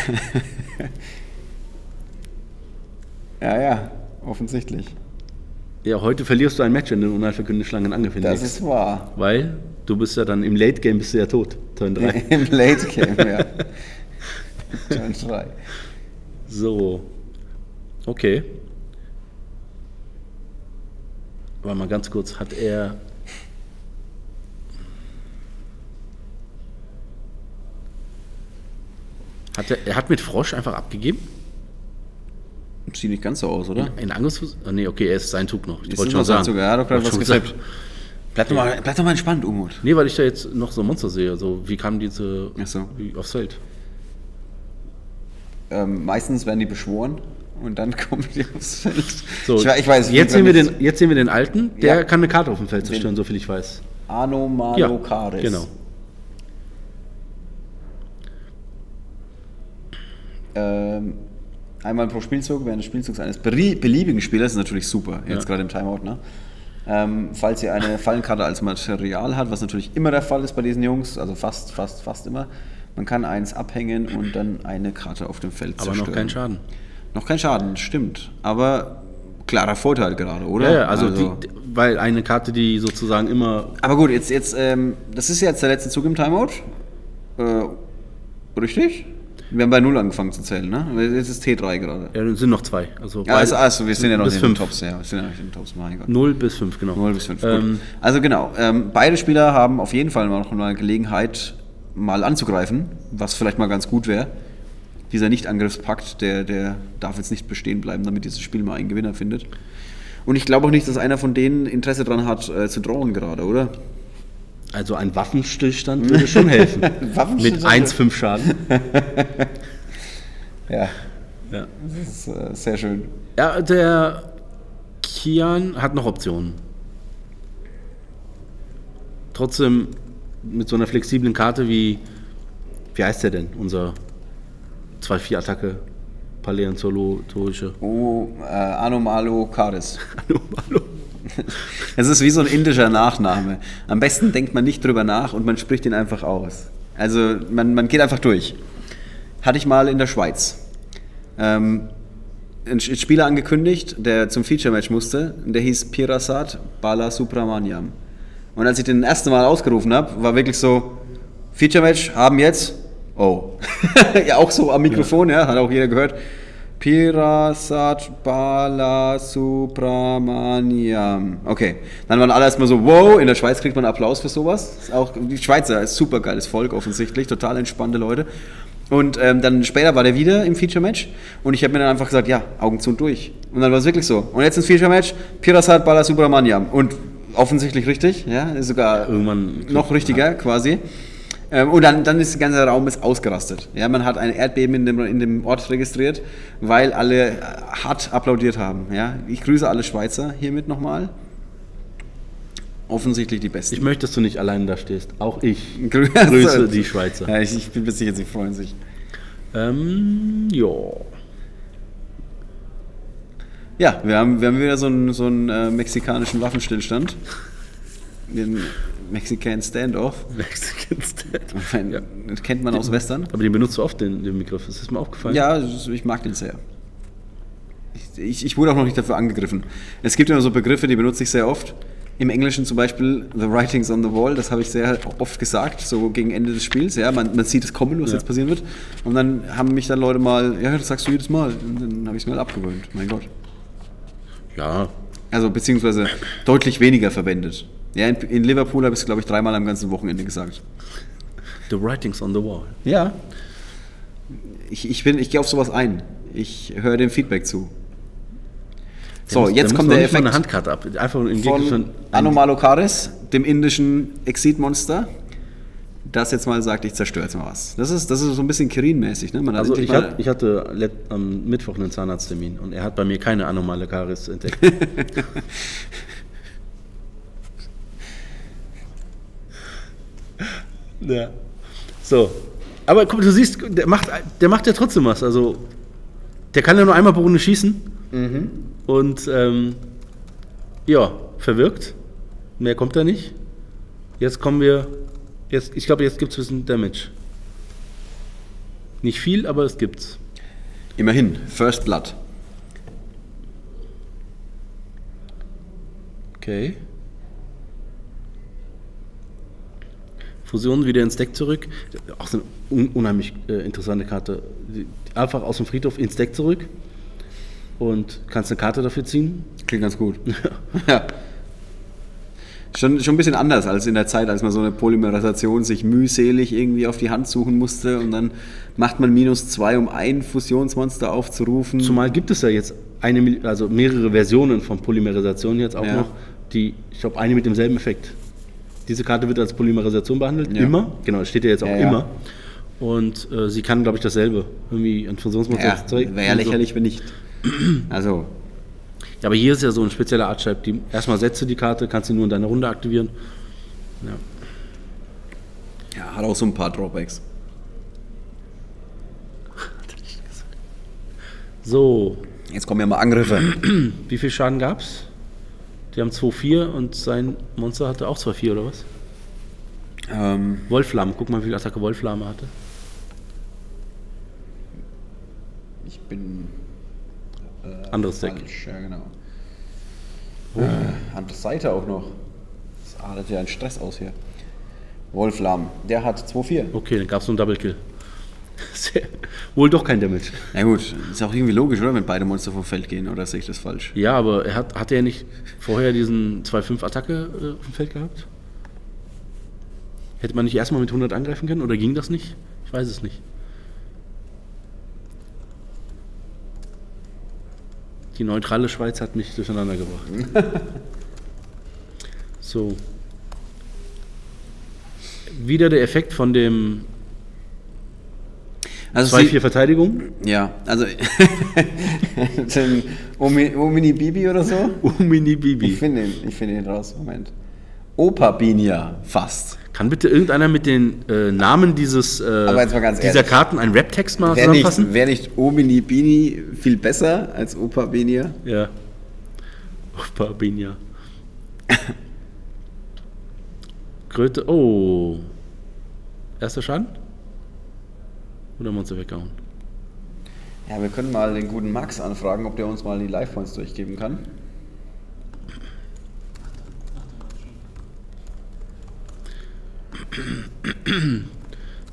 ja, ja, offensichtlich. Ja, heute verlierst du ein Match, wenn du unheilverkündete Schlangen angekündigt Das ist wahr. Weil du bist ja dann im Late Game bist du ja tot. Turn 3. Im Late Game, ja. Turn 3. So. Okay. Warte mal ganz kurz, hat er. Hat er, er hat mit Frosch einfach abgegeben? Sieht nicht ganz so aus, oder? In Angriffsfuß? Ah, nee, okay, er ist sein Zug noch. Ich wollte schon sagen. Zug? Ja, doch was gesappt. Bleib doch, mal, bleib doch mal entspannt, Umut. Nee, weil ich da jetzt noch so Monster sehe. Also, wie kamen diese Ach so. aufs Feld? Ähm, meistens werden die beschworen und dann kommen die aufs Feld. So, ich, ich weiß, jetzt, sehen wir den, jetzt sehen wir den alten, der Ja. kann eine Karte auf dem Feld zerstören, soviel ich weiß. Anomalocaris. genau. Ähm, einmal pro Spielzug während des Spielzugs eines beliebigen Spielers ist natürlich super, jetzt Ja. gerade im Timeout. Ne? Ähm, falls ihr eine Fallenkarte als Material hat, was natürlich immer der Fall ist bei diesen Jungs, also fast, fast, fast immer, man kann eins abhängen und dann eine Karte auf dem Feld Aber zerstören. noch kein Schaden. Noch kein Schaden, stimmt. Aber klarer Vorteil gerade, oder? Ja, ja, also, Die, weil eine Karte, die sozusagen immer. Aber gut, jetzt, jetzt ähm, das ist jetzt der letzte Zug im Timeout. Äh, richtig? Wir haben bei 0 angefangen zu zählen, ne? Jetzt ist T3 gerade. Ja, es sind noch zwei. Also, Ja, also, also wir sind ja noch bis in den. Tops, ja. Wir sind ja noch in den Tops, mein Gott. 0 bis 5, genau. 0 bis 5. Ähm, also genau, ähm, beide Spieler haben auf jeden Fall noch mal Gelegenheit, mal anzugreifen, was vielleicht mal ganz gut wäre. Dieser Nicht-Angriffspakt, der, der darf jetzt nicht bestehen bleiben, damit dieses Spiel mal einen Gewinner findet. Und ich glaube auch nicht, dass einer von denen Interesse daran hat, äh, zu drohen gerade, oder? also ein Waffenstillstand würde schon helfen. [laughs] Waffenstillstand? Mit 1,5 Schaden. [laughs] Ja, Ja. das ist äh, sehr schön. ja, der Kian hat noch Optionen. Trotzdem mit so einer flexiblen Karte wie. Wie heißt der denn? Unser 2-4-Attacke. Paläontologische. Oh, äh, Anomalo Karis. Hallo. [laughs] [laughs] Es ist wie so ein indischer Nachname. Am besten denkt man nicht drüber nach und man spricht ihn einfach aus. Also man, man geht einfach durch. Hatte ich mal in der Schweiz. Ähm, ein Spieler angekündigt, der zum Feature-Match musste. Der hieß Pirasat Balasubramaniam. Und als ich den erste Mal ausgerufen habe, war wirklich so, Feature-Match haben jetzt, oh. [laughs] ja, auch so am Mikrofon, ja, hat auch jeder gehört. Pirasat Balasubramaniam. Okay, dann waren alle erstmal so, wow, in der Schweiz kriegt man Applaus für sowas. Ist auch, die Schweizer ist super geiles Volk offensichtlich, total entspannte Leute. Und ähm, dann später war der wieder im Feature-Match und ich habe mir dann einfach gesagt, ja, Augen zu und durch. Und dann war es wirklich so. Und jetzt ins Feature-Match, Pirasat Balasubramaniam. Und offensichtlich richtig, ja, ist sogar Irgendwann- noch richtiger quasi. Ähm, und dann, dann ist der ganze Raum ist ausgerastet. Ja, man hat ein Erdbeben in dem, in dem Ort registriert, weil alle äh, hart applaudiert haben. Ja, ich grüße alle Schweizer hiermit nochmal. Offensichtlich die Besten. Ich möchte, dass du nicht allein da stehst. Auch ich [laughs] Grüße. grüße die Schweizer. Ja, ich, ich bin mir sicher, sie freuen sich. Ähm, ja. Ja, wir haben, wir haben wieder so einen, so einen äh, mexikanischen Waffenstillstand. Den [laughs] Mexican Standoff. Mexican Stand. Ich meine, Ja. Das kennt man aus Western. Aber den benutzt du oft, den, den Begriff. Ist das mir aufgefallen? Ja, ich mag den sehr. Ich, ich, ich wurde auch noch nicht dafür angegriffen. Es gibt immer so Begriffe, die benutze ich sehr oft. Im Englischen zum Beispiel The Writings on the Wall, das habe ich sehr oft gesagt, so gegen Ende des Spiels. Ja, man, man sieht es kommen, was Ja. jetzt passieren wird. Und dann haben mich dann Leute mal, ja, das sagst du jedes Mal. Und dann habe ich es mir halt abgewöhnt. Mein Gott. Ja. Also beziehungsweise deutlich weniger verwendet. Ja, in, in Liverpool habe ich es, glaube ich, dreimal am ganzen Wochenende gesagt. The Writings on the Wall. Ja. Ich, ich, bin- ich gehe auf sowas ein. Ich höre dem Feedback zu. So, muss- jetzt kommt der mal eine Effekt Handkarte ab. Einfach im von Gegenstand. Anomalocaris, dem indischen Exit-Monster, das jetzt mal sagt, ich zerstöre jetzt mal was. Das ist, das ist so ein bisschen Kirin-mäßig. Ne? Man Also ich, hat, ich hatte am Mittwoch einen Zahnarzttermin und er hat bei mir keine anomale Karies entdeckt. [laughs] ja. So. Aber guck, du siehst, der macht, der macht ja trotzdem was. Also, der kann ja nur einmal pro Runde schießen. Und ähm, ja, verwirkt. Mehr kommt da nicht. Jetzt kommen wir. Jetzt, ich glaube, jetzt gibt es ein bisschen Damage. Nicht viel, aber es gibt's. Immerhin, First Blood. Okay. Fusion wieder ins Deck zurück. Auch so eine un unheimlich äh, interessante Karte. Einfach aus dem Friedhof ins Deck zurück und kannst eine Karte dafür ziehen. Klingt ganz gut. [laughs] ja. Schon, schon ein bisschen anders als in der Zeit, als man so eine Polymerisation sich mühselig irgendwie auf die Hand suchen musste und dann macht man minus zwei, um ein Fusionsmonster aufzurufen. Zumal gibt es ja jetzt eine, also mehrere Versionen von Polymerisation jetzt auch Ja. noch, die, ich glaube, eine mit demselben Effekt. Diese Karte wird als Polymerisation behandelt, Ja. immer. Genau, das steht ja jetzt auch Ja, immer. Und äh, sie kann, glaube ich, dasselbe. Irgendwie ein Fusionsmonster. ja, wäre ja lächerlich, wenn nicht. Also, Ja, aber hier ist ja so ein spezieller Artschreib. Die erstmal setze die Karte, kannst sie nur in deiner Runde aktivieren. Ja. ja, hat auch so ein paar Drawbacks. So, Jetzt kommen ja mal Angriffe. wie viel Schaden gab's? Die haben 2-4 und sein Monster hatte auch 2-4 oder was? ähm, Wolflamme, guck mal, wie viel Attacke Wolflamme hatte. ich bin Anderes Deck. falsch, ja genau. Äh, andere Seite auch noch. Das artet ja ein Stress aus hier. Wolflam, der hat 2-4. Okay, dann gab es nur einen Double Kill. Sehr, wohl doch kein Damage. Na gut, ist auch irgendwie logisch, oder? Wenn beide Monster vom Feld gehen, oder sehe ich das falsch? Ja, aber er hat, hatte er nicht vorher diesen 2-5 Attacke äh, auf dem Feld gehabt? Hätte man nicht erstmal mit 100 angreifen können oder ging das nicht? Ich weiß es nicht. Die neutrale Schweiz hat mich durcheinander gebracht. [laughs] so. Wieder der Effekt von dem Also 2-4 Verteidigung. Ja, also [laughs] den Omi- Omini Bibi oder so? Umini Ich Bibi. finde ihn, ich finde ihn raus. Moment. Opa Binia, fast. Kann bitte irgendeiner mit den äh, Namen dieses, äh, dieser ehrlich. Karten einen Rap-Text mal Wäre nicht, zusammenfassen? wär nicht Omini Bini viel besser als Opa Binia? Ja. Opa Binja. Kröte. [laughs] Oh. Erster Schaden? Oder Monster weggehauen? Ja, wir können mal den guten Max anfragen, ob der uns mal die Life Points durchgeben kann.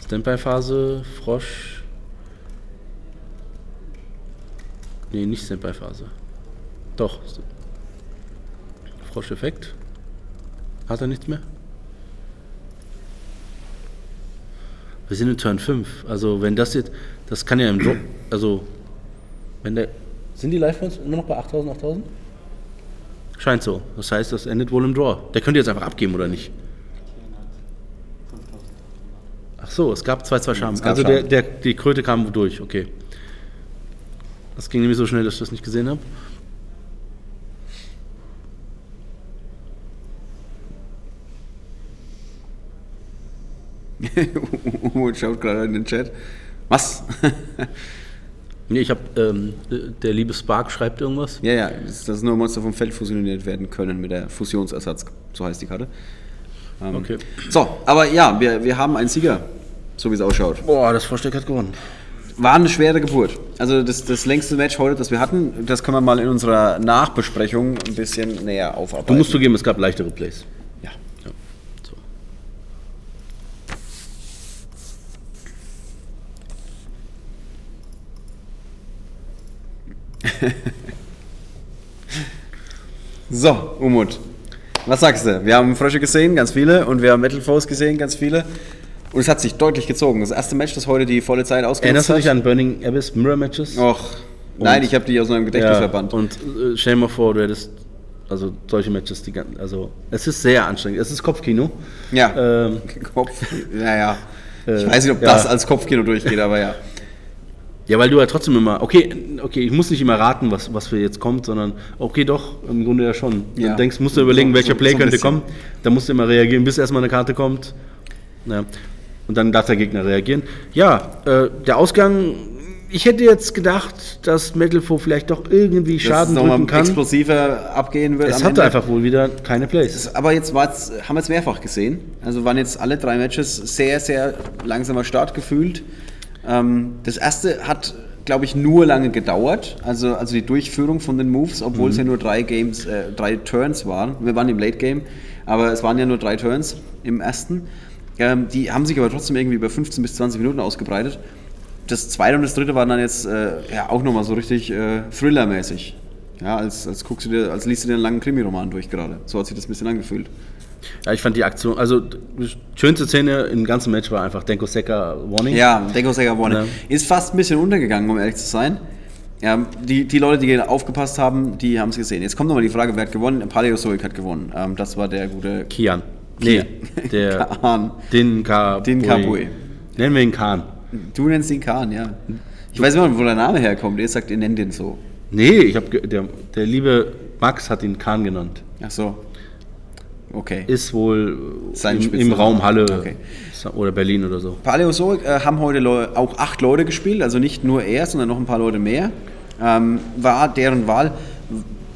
Standby-Phase, Frosch. Nee, nicht Standby-Phase. Doch. Frosch-Effekt. Hat er nichts mehr? Wir sind in Turn 5. Also, wenn das jetzt. Das kann ja im Drop. Also, wenn der. Sind die Life-Points immer noch bei 8000, 8000? Scheint so. Das heißt, das endet wohl im Draw. Der könnte jetzt einfach abgeben, oder nicht? Ach so, es gab zwei, zwei gab Also der, der, die Kröte kam durch, okay. Das ging nämlich so schnell, dass ich das nicht gesehen habe. Umut schaut gerade in den Chat. Was? [laughs] Nee, ich habe, ähm, der liebe Spark schreibt irgendwas. ja, ja, dass dass nur Monster vom Feld fusioniert werden können mit der Fusionsersatz. So heißt die Karte. Ähm, Okay. So, aber ja, wir, wir haben einen Sieger, so wie es ausschaut. Boah, das Vorsteck hat gewonnen. War eine schwere Geburt. Also das, das längste Match heute, das wir hatten, das können wir mal in unserer Nachbesprechung ein bisschen näher aufarbeiten. Du musst zugeben, es gab leichtere Plays. ja. Ja. So. [laughs] So, Umut. Was sagst du? Wir haben Frösche gesehen, ganz viele, und wir haben Metal Foes gesehen, ganz viele. Und es hat sich deutlich gezogen. Das erste Match, das heute die volle Zeit ausgenutzt Erinnerst du dich hat. an Burning Abyss Mirror Matches? Och, nein, ich habe die aus meinem Gedächtnis verbannt. Und äh, stell dir mal vor, du hättest also solche Matches, die ganzen, also es ist sehr anstrengend. Es ist Kopfkino. Ja, Ähm, [laughs] Kopf, naja. Ich Äh, weiß nicht, ob ja. das als Kopfkino durchgeht, aber ja. [laughs] ja, weil du ja trotzdem immer, okay, okay, ich muss nicht immer raten, was, was für jetzt kommt, sondern okay, doch, im Grunde ja schon. Ja. Du denkst, musst du überlegen, So- welcher Play so könnte bisschen. kommen. Da musst du immer reagieren, bis erstmal eine Karte kommt. Ja. Und dann darf der Gegner reagieren. Ja, äh, der Ausgang, ich hätte jetzt gedacht, dass Metalfo vielleicht doch irgendwie Schaden dass drücken kann. explosiver abgehen wird. Es hatte Ende. einfach wohl wieder keine Plays. Aber jetzt war's, haben wir es mehrfach gesehen. Also waren jetzt alle drei Matches sehr, sehr langsamer Start gefühlt. Ähm, das erste hat glaube ich, nur lange gedauert. Also, also die Durchführung von den Moves, obwohl es ja nur drei Games, äh, drei Turns waren. Wir waren im Late Game, aber es waren ja nur drei Turns im ersten. Ähm, die haben sich aber trotzdem irgendwie über 15 bis 20 Minuten ausgebreitet. Das zweite und das dritte waren dann jetzt äh, ja, auch nochmal so richtig äh, Thriller-mäßig. Ja, als, als, guckst du dir, als liest du dir einen langen Krimi-Roman durch gerade. So hat sich das ein bisschen angefühlt. Ja, ich fand die Aktion, also die schönste Szene im ganzen Match war einfach Denko Secker Warning. Ja, Denko Secker Warning. Ja. Ist fast ein bisschen untergegangen, um ehrlich zu sein. Ja, die, die Leute, die aufgepasst haben, die haben es gesehen. Jetzt kommt nochmal die Frage, wer hat gewonnen? Paleozoic hat gewonnen. Ähm, das war der gute Kian. Kian. Nee, [laughs] der Kahn. Din Kabui. Din Kabui. Nennen wir ihn Kahn. Du nennst ihn Kahn, ja. Ich weiß nicht, wo der Name herkommt. Ihr sagt, ihr nennt ihn so. Nee, ich hab, der, der liebe Max hat ihn Kahn genannt. Ach so. Okay. Ist wohl Sein im, im. Raum Halle Okay. oder Berlin oder so. Paleozoic äh, haben heute Leu auch acht Leute gespielt, also nicht nur er, sondern noch ein paar Leute mehr. Ähm, war deren Wahl.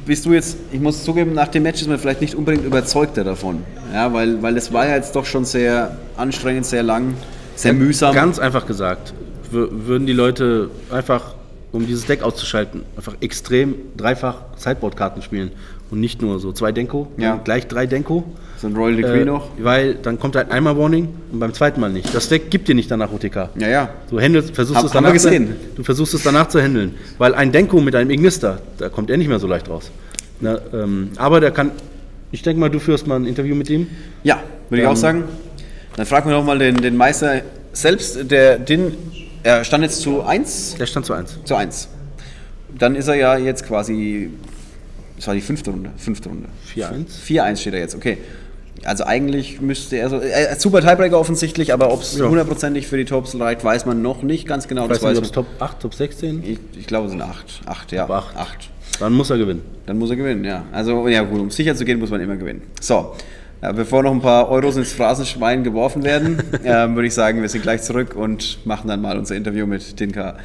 Bist du jetzt, ich muss zugeben, nach dem Match ist man vielleicht nicht unbedingt überzeugter davon. Ja, weil, weil es war ja jetzt doch schon sehr anstrengend, sehr lang, sehr mühsam. Ganz einfach gesagt, wür- würden die Leute einfach, um dieses Deck auszuschalten, einfach extrem dreifach Sideboard-Karten spielen und nicht nur so zwei Denko, Ja. gleich drei Denko. so ein Royal Decree Äh, noch. Weil dann kommt halt einmal Warning und beim zweiten Mal nicht. Das Deck gibt dir nicht danach OTK. Ja, ja. Du handelst, versuchst Hab- es danach zu, du versuchst es danach zu handeln, weil ein Denko mit einem Ignister, da kommt er nicht mehr so leicht raus. Na, ähm, aber der kann, ich denke mal, du führst mal ein Interview mit ihm. Ja, würde ich Ähm, auch sagen. Dann fragen wir doch mal den, den Meister selbst. Der Din, er stand jetzt zu 1 Der stand zu eins. zu 1. Dann ist er ja jetzt quasi, das war die fünfte Runde. Fünfte Runde. 4-1. 4-1 steht er jetzt, okay. Also eigentlich müsste er so. Er hat super Tiebreaker offensichtlich, aber ob es Ja. hundertprozentig für die Tops reicht, weiß man noch nicht ganz genau. Ich weiß nicht, ob es. Top 8, Top 16? Ich, ich glaube, es sind 8. 8, ja. Top acht. 8. Dann muss er gewinnen. Dann muss er gewinnen, ja. Also, ja gut, um sicher zu gehen, muss man immer gewinnen. So, äh, bevor noch ein paar Euros ins Phrasenschwein geworfen werden, [laughs] ähm, würde ich sagen, wir sind gleich zurück und machen dann mal unser Interview mit Dinka